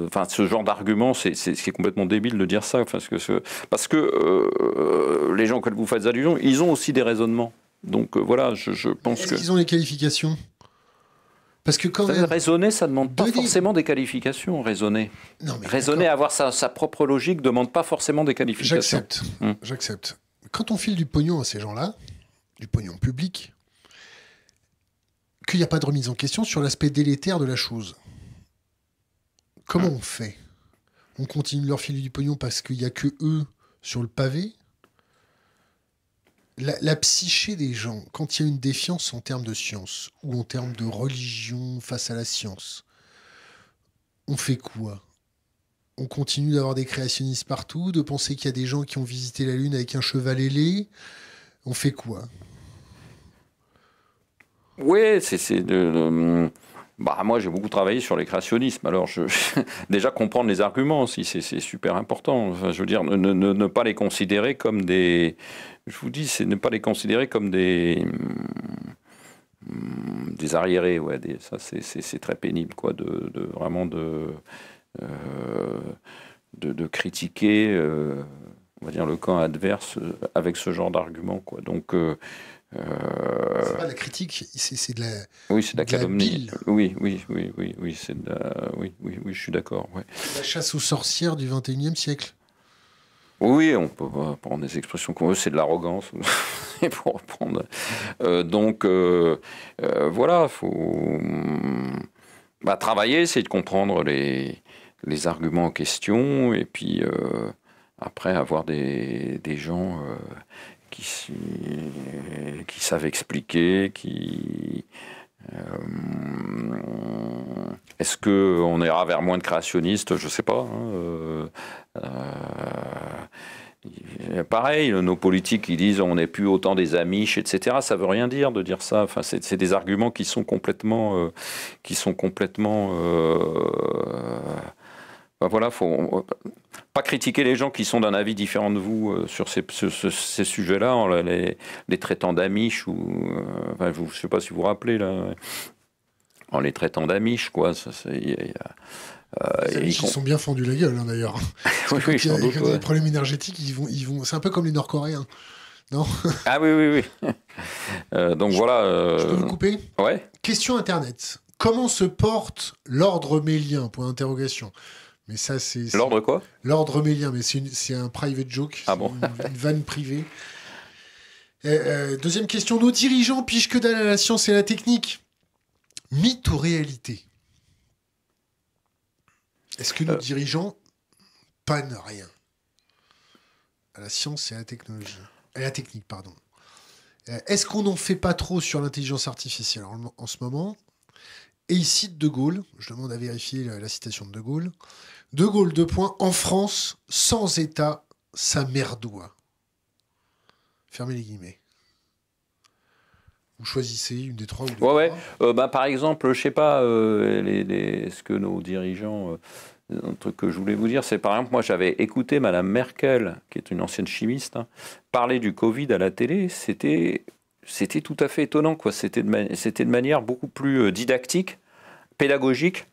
enfin ce genre d'argument, c'est complètement débile de dire ça, parce que, parce que les gens auxquels vous faites allusion, ils ont aussi des raisonnements. Donc voilà, je, je pense que... Ils ont les qualifications? Parce que quand même... Raisonner, ça ne demande pas forcément des qualifications, raisonner. Non, mais raisonner, avoir sa, sa, propre logique, ne demande pas forcément des qualifications. J'accepte. Hmm. J'accepte. Quand on file du pognon à ces gens-là, du pognon public, qu'il n'y a pas de remise en question sur l'aspect délétère de la chose. Comment hmm. on fait? On continue de leur filer du pognon parce qu'il n'y a que eux sur le pavé? La, psyché des gens, quand il y a une défiance en termes de science ou en termes de religion face à la science, on fait quoi? On continue d'avoir des créationnistes partout, de penser qu'il y a des gens qui ont visité la Lune avec un cheval ailé? On fait quoi? Oui, c'est de, bah, moi, j'ai beaucoup travaillé sur les créationnismes. Alors, je, déjà, comprendre les arguments c'est super important. je veux dire, ne, pas les considérer comme des. Je vous dis, c'est ne pas les considérer comme des. Des arriérés, ouais. ça, c'est très pénible, quoi, de, vraiment de, euh, de, de, critiquer, euh, on va dire, le camp adverse avec ce genre d'arguments, quoi. Donc. Euh, euh, c'est pas de la critique, c'est de la. Oui, c'est de la calomnie. Oui, oui, oui, oui, oui, c'est oui, oui, oui, je suis d'accord. La chasse aux sorcières du 21e siècle. Oui, on peut pas prendre des expressions qu'on veut, c'est de l'arrogance, pour reprendre. Euh, donc, euh, voilà, faut bah, travailler, c'est de comprendre les, les arguments en question, et puis après avoir des, des gens qui, savent expliquer, qui... Euh, est-ce qu'on ira vers moins de créationnistes? Je ne sais pas. Hein, euh, euh, pareil, nos politiques qui disent on n'est plus autant des Amish, etc. Ça veut rien dire de dire ça. Enfin, c'est des arguments qui sont complètement, qui sont complètement ben voilà, faut pas critiquer les gens qui sont d'un avis différent de vous euh, sur ces, ces sujets-là, en les, les, traitant d'amiches ou, euh, enfin, je ne sais pas si vous vous rappelez là, en les traitant d'amiches, quoi. Ça, y a, euh, ils sont bien fendus la gueule, hein, d'ailleurs. oui, oui, quand il y a des problèmes énergétiques, ils vont, ils vont. C'est un peu comme les Nord-Coréens, non Ah oui, oui, oui. donc voilà. Je peux vous couper? Ouais. Question Internet. Comment se porte l'ordre mélien Point d'interrogation. Mais ça, c'est. L'ordre quoi? L'ordre mélien, mais c'est un private joke. Ah bon une, vanne privée. Euh, deuxième question. Nos dirigeants pichent que dalle à la science et à la technique. Mythe ou réalité? Est-ce que nos euh. dirigeants pannent rien? À la science et à la technologie À la technique, pardon. Euh, est-ce qu'on n'en fait pas trop sur l'intelligence artificielle? En, en ce moment Et il cite De Gaulle, je demande à vérifier la, la citation de De Gaulle. De Gaulle, deux points, en France, sans État, ça merdoit. Fermez les guillemets. Vous choisissez une des trois ou deux. Ouais, ouais. Euh, bah, par exemple, je sais pas, euh, les, les- ce que nos dirigeants. euh, un truc que je voulais vous dire, c'est par exemple, moi j'avais écouté Madame Merkel, qui est une ancienne chimiste, hein, parler du Covid à la télé. C'était, c'était tout à fait étonnant, quoi. C'était de, manière beaucoup plus euh, didactique, pédagogique.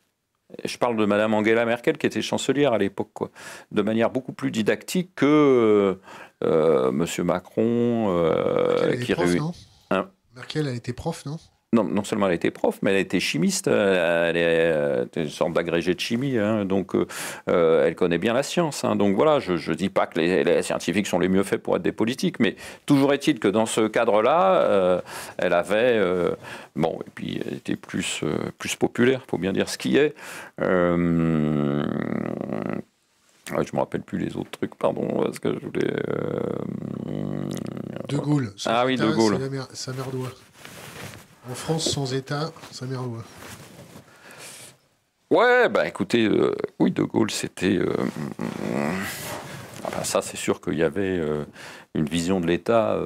Je parle de Madame Angela Merkel, qui était chancelière à l'époque, quoi. De manière beaucoup plus didactique que euh, euh, Monsieur Macron, euh, qui prof, non? Hein? Merkel, elle était prof, non? Non, non seulement elle était prof, mais elle était chimiste. euh, Elle est euh, une sorte d'agrégée de chimie, hein, donc euh, elle connaît bien la science. hein. donc voilà, je ne dis pas que les, les scientifiques sont les mieux faits pour être des politiques, mais toujours est-il que dans ce cadre-là, euh, elle avait euh, bon, et puis elle était plus plus populaire, faut bien dire ce qui est. Ouais, je me rappelle plus les autres trucs, pardon, parce que je voulais. De Gaulle. Ah oui, De Gaulle. c'est la mer- Ça merdoit. En France, sans État, ça merdoit. Ouais, bah écoutez, euh, oui, De Gaulle, c'était. euh, ça, c'est sûr qu'il y avait euh, une vision de l'État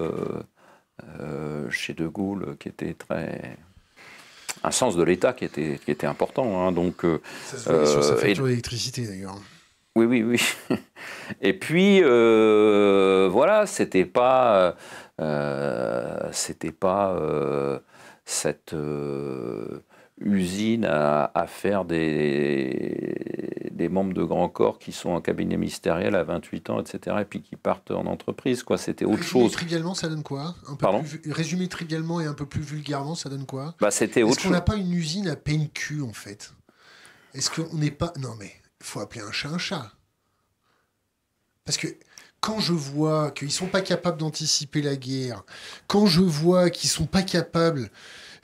chez De Gaulle qui était très. Un sens de l'État qui était, qui était important. hein, donc, Ça se sur sa et- facture d'électricité, d'ailleurs. oui, oui, oui. Et puis, voilà, c'était pas. c'était pas cette. euh, usine à, à faire des, des membres de grand corps qui sont en cabinet ministériel à 28 ans, etc., et puis qui partent en entreprise. quoi. C'était autre Résumé chose. trivialement, ça donne quoi? Un peu Pardon? plus, Résumé trivialement et un peu plus vulgairement, ça donne quoi? Bah, c'était Est-ce autre qu'on chose. n'a pas une usine à peine cul, en fait? Est-ce qu'on n'est pas... Non, mais il faut appeler un chat un chat. Parce que quand je vois qu'ils sont pas capables d'anticiper la guerre, quand je vois qu'ils sont pas capables...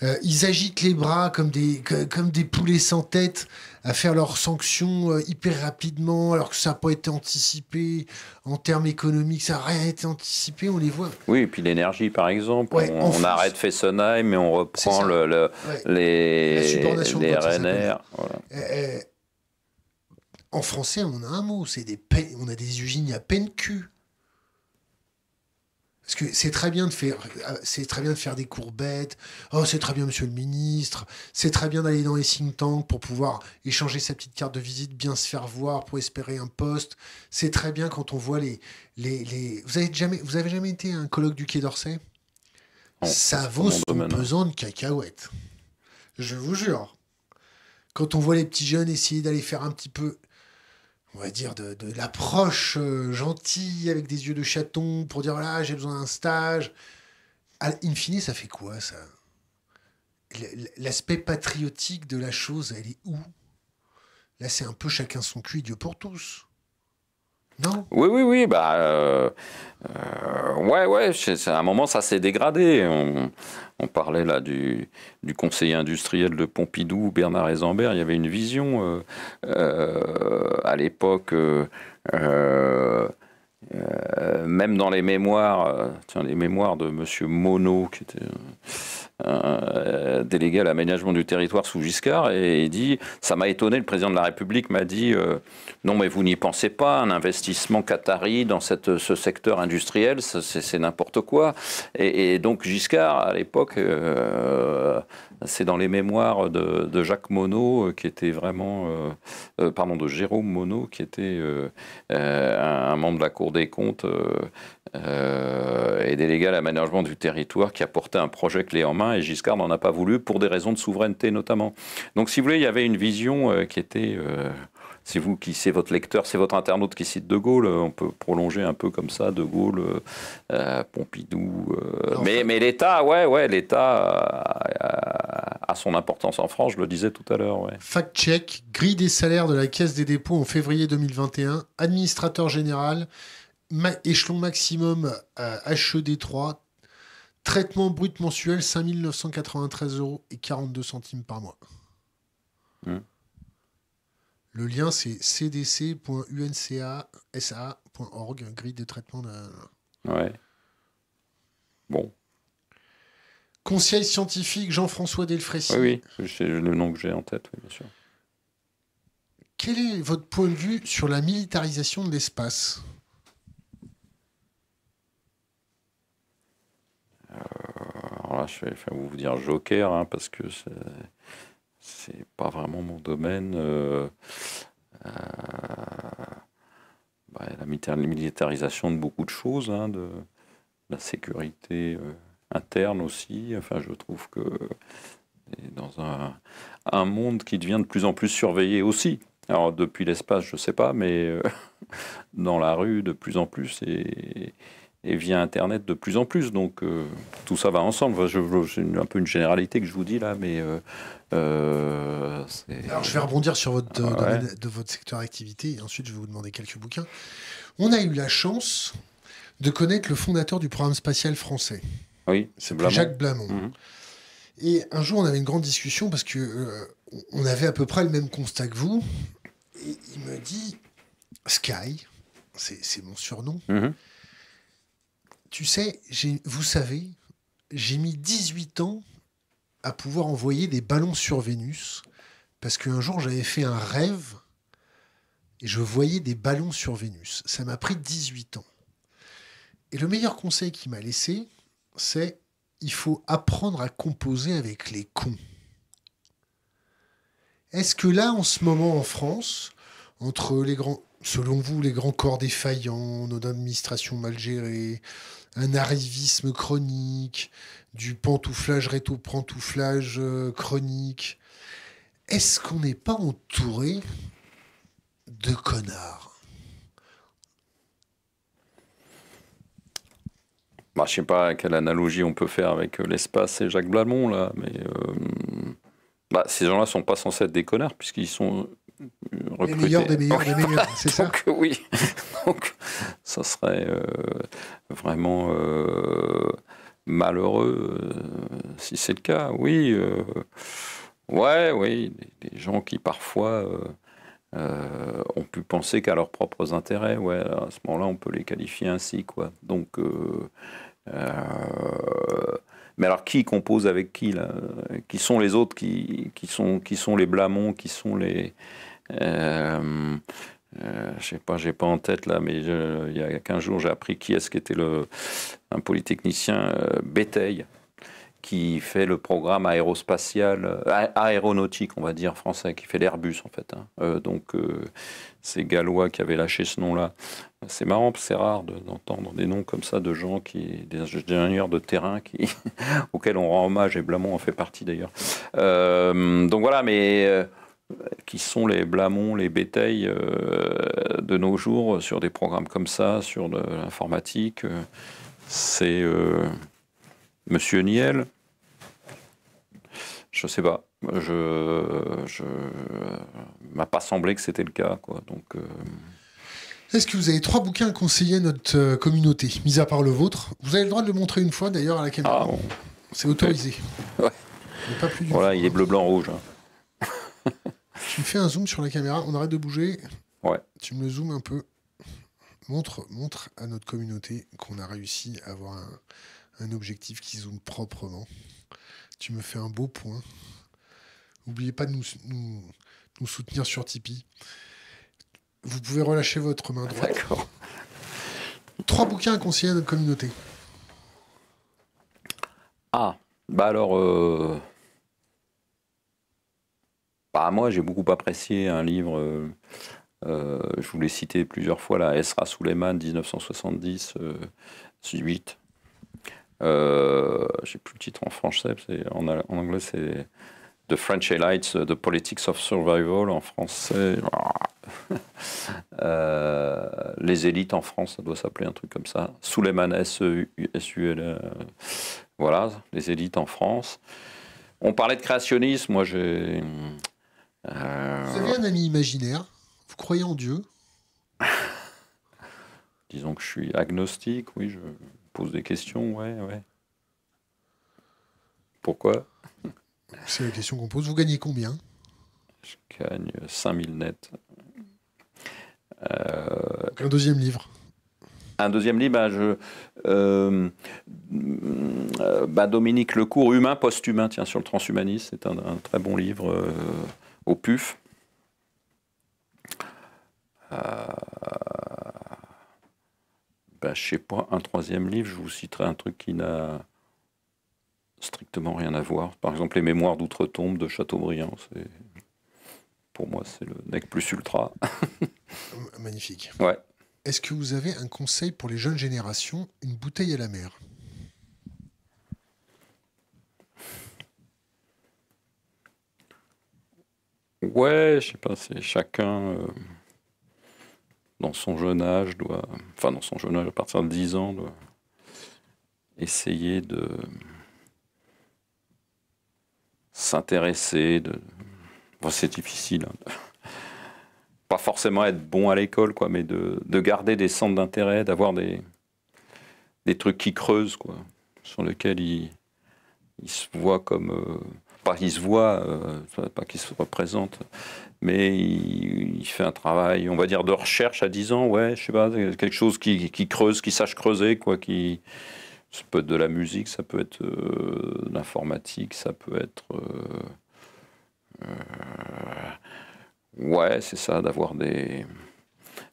euh, ils agitent les bras comme des, comme des poulets sans tête à faire leurs sanctions euh, hyper rapidement, alors que ça n'a pas été anticipé en termes économiques, ça n'a rien été anticipé, on les voit. Oui, et puis l'énergie, par exemple. Ouais, on en on France. arrête Fessenheim, mais on reprend le, le- Ouais. les, les RNR. Voilà. Euh, en français, on a un mot, c'est des pe- on a des usines à peine cul. Parce que c'est très bien de faire, c'est très bien de faire des courbettes. Oh, c'est très bien, Monsieur le Ministre. C'est très bien d'aller dans les think tanks pour pouvoir échanger sa petite carte de visite, bien se faire voir pour espérer un poste. C'est très bien quand on voit les, les, les... Vous avez jamais, vous avez jamais été à un colloque du Quai d'Orsay? Ça vaut son domaine. hein. pesant de cacahuètes. Je vous jure. Quand on voit les petits jeunes essayer d'aller faire un petit peu, on va dire, de, l'approche euh, gentille avec des yeux de chaton pour dire voilà, j'ai besoin d'un stage. À- In fine, ça fait quoi ça? L'aspect patriotique de la chose, elle est où? Là, c'est un peu chacun son cul, Dieu pour tous. Oui, oui, oui, bah, euh, euh, ouais, ouais, à un moment, ça s'est dégradé. On, parlait là du, du conseiller industriel de Pompidou, Bernard Ezambert. Il y avait une vision euh, à l'époque, même dans les mémoires, tiens, les mémoires de Monsieur Monod, qui était euh, délégué à l'aménagement du territoire sous Giscard, et il dit Ça m'a étonné, le président de la République m'a dit euh, Non, mais vous n'y pensez pas, un investissement qatari dans ce secteur industriel, c'est n'importe quoi. Et, donc Giscard, à l'époque, euh, c'est dans les mémoires de, Jacques Monod, qui était vraiment. pardon, de Jérôme Monod, qui était un membre de la Cour des comptes. Euh, et délégué à l'aménagement du territoire qui a porté un projet clé en main et Giscard n'en a pas voulu pour des raisons de souveraineté notamment. Donc si vous voulez, il y avait une vision euh, qui était, euh, c'est vous qui, c'est votre lecteur, c'est votre internaute qui cite De Gaulle, euh, on peut prolonger un peu comme ça, De Gaulle, euh, Pompidou, mais, mais l'État, ouais, ouais, l'État a, a- a son importance en France, je le disais tout à l'heure, ouais. Fact-check, grille des salaires de la Caisse des dépôts en février 2021, administrateur général, ma- échelon maximum à HED3, traitement brut mensuel 5 993 euros et 42 centimes par mois. Hmm. Le lien c'est cdc.uncasa.org, grille de traitement de... ouais. Bon, Conseil scientifique Jean-François Delfrécy. Oui, oui, c'est le nom que j'ai en tête, oui, bien sûr. Quel est votre point de vue sur la militarisation de l'espace? Alors là, je vais vous dire joker, hein, parce que c'est pas vraiment mon domaine. Euh, euh, bah, la militarisation de beaucoup de choses, hein, de, la sécurité euh, interne aussi. Enfin, je trouve que dans un, un, monde qui devient de plus en plus surveillé aussi. Alors depuis l'espace, je ne sais pas, mais dans la rue de plus en plus et, et via Internet de plus en plus. Donc euh, tout ça va ensemble. c'est un peu une généralité que je vous dis là, mais euh, euh, Alors je vais rebondir sur votre domaine, de votre secteur d'activité et ensuite je vais vous demander quelques bouquins. On a eu la chance de connaître le fondateur du programme spatial français. Oui, c'est Jacques Blamont. Mhm. Et un jour, on avait une grande discussion parce que on avait à peu près le même constat que vous. Et il me dit Sky, c'est mon surnom. Mhm tu sais, vous savez, j'ai mis 18 ans à pouvoir envoyer des ballons sur Vénus parce qu'un jour j'avais fait un rêve et je voyais des ballons sur Vénus. Ça m'a pris 18 ans. Et le meilleur conseil qu'il m'a laissé, c'est il faut apprendre à composer avec les cons. Est-ce que là, en ce moment en France, entre les grands, selon vous, les grands corps défaillants, nos administrations mal gérées, un arrivisme chronique, du pantouflage, réto-pantouflage euh, chronique. Est-ce qu'on n'est pas entouré de connards? Bah, Je ne sais pas quelle analogie on peut faire avec euh, l'espace et Jacques Blamont, là, mais euh, bah, ces gens-là ne sont pas censés être des connards, puisqu'ils sont les meilleurs des meilleurs des meilleurs, c'est ça Donc, oui, donc ça serait euh, vraiment euh, malheureux euh, si c'est le cas. Oui, ouais, oui, des, gens qui parfois ont pu penser qu'à leurs propres intérêts, ouais, à ce moment-là, on peut les qualifier ainsi, quoi. Donc mais alors, qui compose avec qui là? Qui sont les autres qui, qui, sont, qui sont les Blamons Qui sont les. Euh, euh, je sais pas, j'ai pas en tête là, mais il y a 15 jours, j'ai appris qui est-ce qui était le, un polytechnicien euh, qui fait le programme aérospatial, aéronautique, on va dire, français, qui fait l'Airbus en fait. Hein. donc, c'est Gallois qui avait lâché ce nom-là. C'est marrant, c'est rare d'entendre des noms comme ça de gens qui, des ingénieurs de terrain auxquels on rend hommage, et Blamont en fait partie d'ailleurs. donc voilà, mais qui sont les Blamons, les bétails euh, de nos jours sur des programmes comme ça, sur de l'informatique. C'est euh, Monsieur Niel. Je sais pas. Je, je m'a pas semblé que c'était le cas, quoi. Donc. Euh, Est-ce que vous avez trois bouquins à conseiller à notre communauté, mis à part le vôtre? Vous avez le droit de le montrer une fois d'ailleurs à la caméra. Ah, C'est autorisé. Ouais. Pas plus voilà, il est bleu, blanc, rouge. Hein. Tu me fais un zoom sur la caméra, on arrête de bouger. Ouais. Tu me zoomes un peu. Montre, montre à notre communauté qu'on a réussi à avoir un, objectif qui zoome proprement. Tu me fais un beau point. N'oubliez pas de nous, nous, soutenir sur Tipeee. Vous pouvez relâcher votre main droite. D'accord. Trois bouquins à conseiller à notre communauté. Ah, bah alors, euh, moi, j'ai beaucoup apprécié un livre, euh, euh, je vous l'ai cité plusieurs fois, là, Esra Suleiman, 1970, 18. Euh, j'ai plus le titre en français, en, anglais c'est The French Elites, The Politics of Survival, en français. les élites en France, ça doit s'appeler un truc comme ça. Suleiman, S-U-L. voilà, les élites en France. On parlait de créationnisme, moi j'ai euh, Vous avez un ami imaginaire Vous croyez en Dieu Disons que je suis agnostique, oui, je pose des questions, ouais, ouais. Pourquoi? C'est la question qu'on pose. Vous gagnez combien? Je gagne 5000 nets. Euh, un deuxième livre Un deuxième livre, bah, je, euh, bah, Dominique Lecourt, Humain, post-humain, tiens, sur le transhumanisme, c'est un, très bon livre euh, au PUF. Euh, bah, je sais pas, un troisième livre, je vous citerai un truc qui n'a strictement rien à voir. Par exemple, Les Mémoires d'Outre-Tombe de Chateaubriand, pour moi, c'est le nec plus ultra. Magnifique. Ouais. Est-ce que vous avez un conseil pour les jeunes générations, une bouteille à la mer? Ouais, je sais pas, c'est chacun euh, dans son jeune âge doit, enfin dans son jeune âge à partir de 10 ans doit essayer de s'intéresser, de, c'est difficile. Hein, pas forcément être bon à l'école, quoi, mais de, garder des centres d'intérêt, d'avoir des, des trucs qui creusent, quoi, sur lesquels il, il se voit comme. Euh, pas qu'il se voit, euh, pas qu'il se représente, mais il, fait un travail, on va dire, de recherche à 10 ans, ouais, je sais pas, quelque chose qui, creuse, qui sache creuser, quoi, qui. Ça peut être de la musique, ça peut être euh, de l'informatique, ça peut être. Ouais, c'est ça, d'avoir des,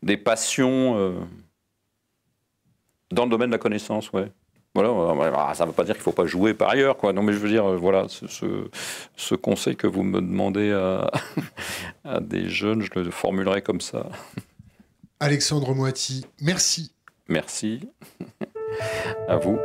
des passions euh, dans le domaine de la connaissance, ouais. Voilà, ah, ça ne veut pas dire qu'il ne faut pas jouer par ailleurs, quoi. Non, mais je veux dire, euh, voilà, ce, ce conseil que vous me demandez à, à des jeunes, je le formulerai comme ça. Alexandre Moiti, merci. Merci. à vous.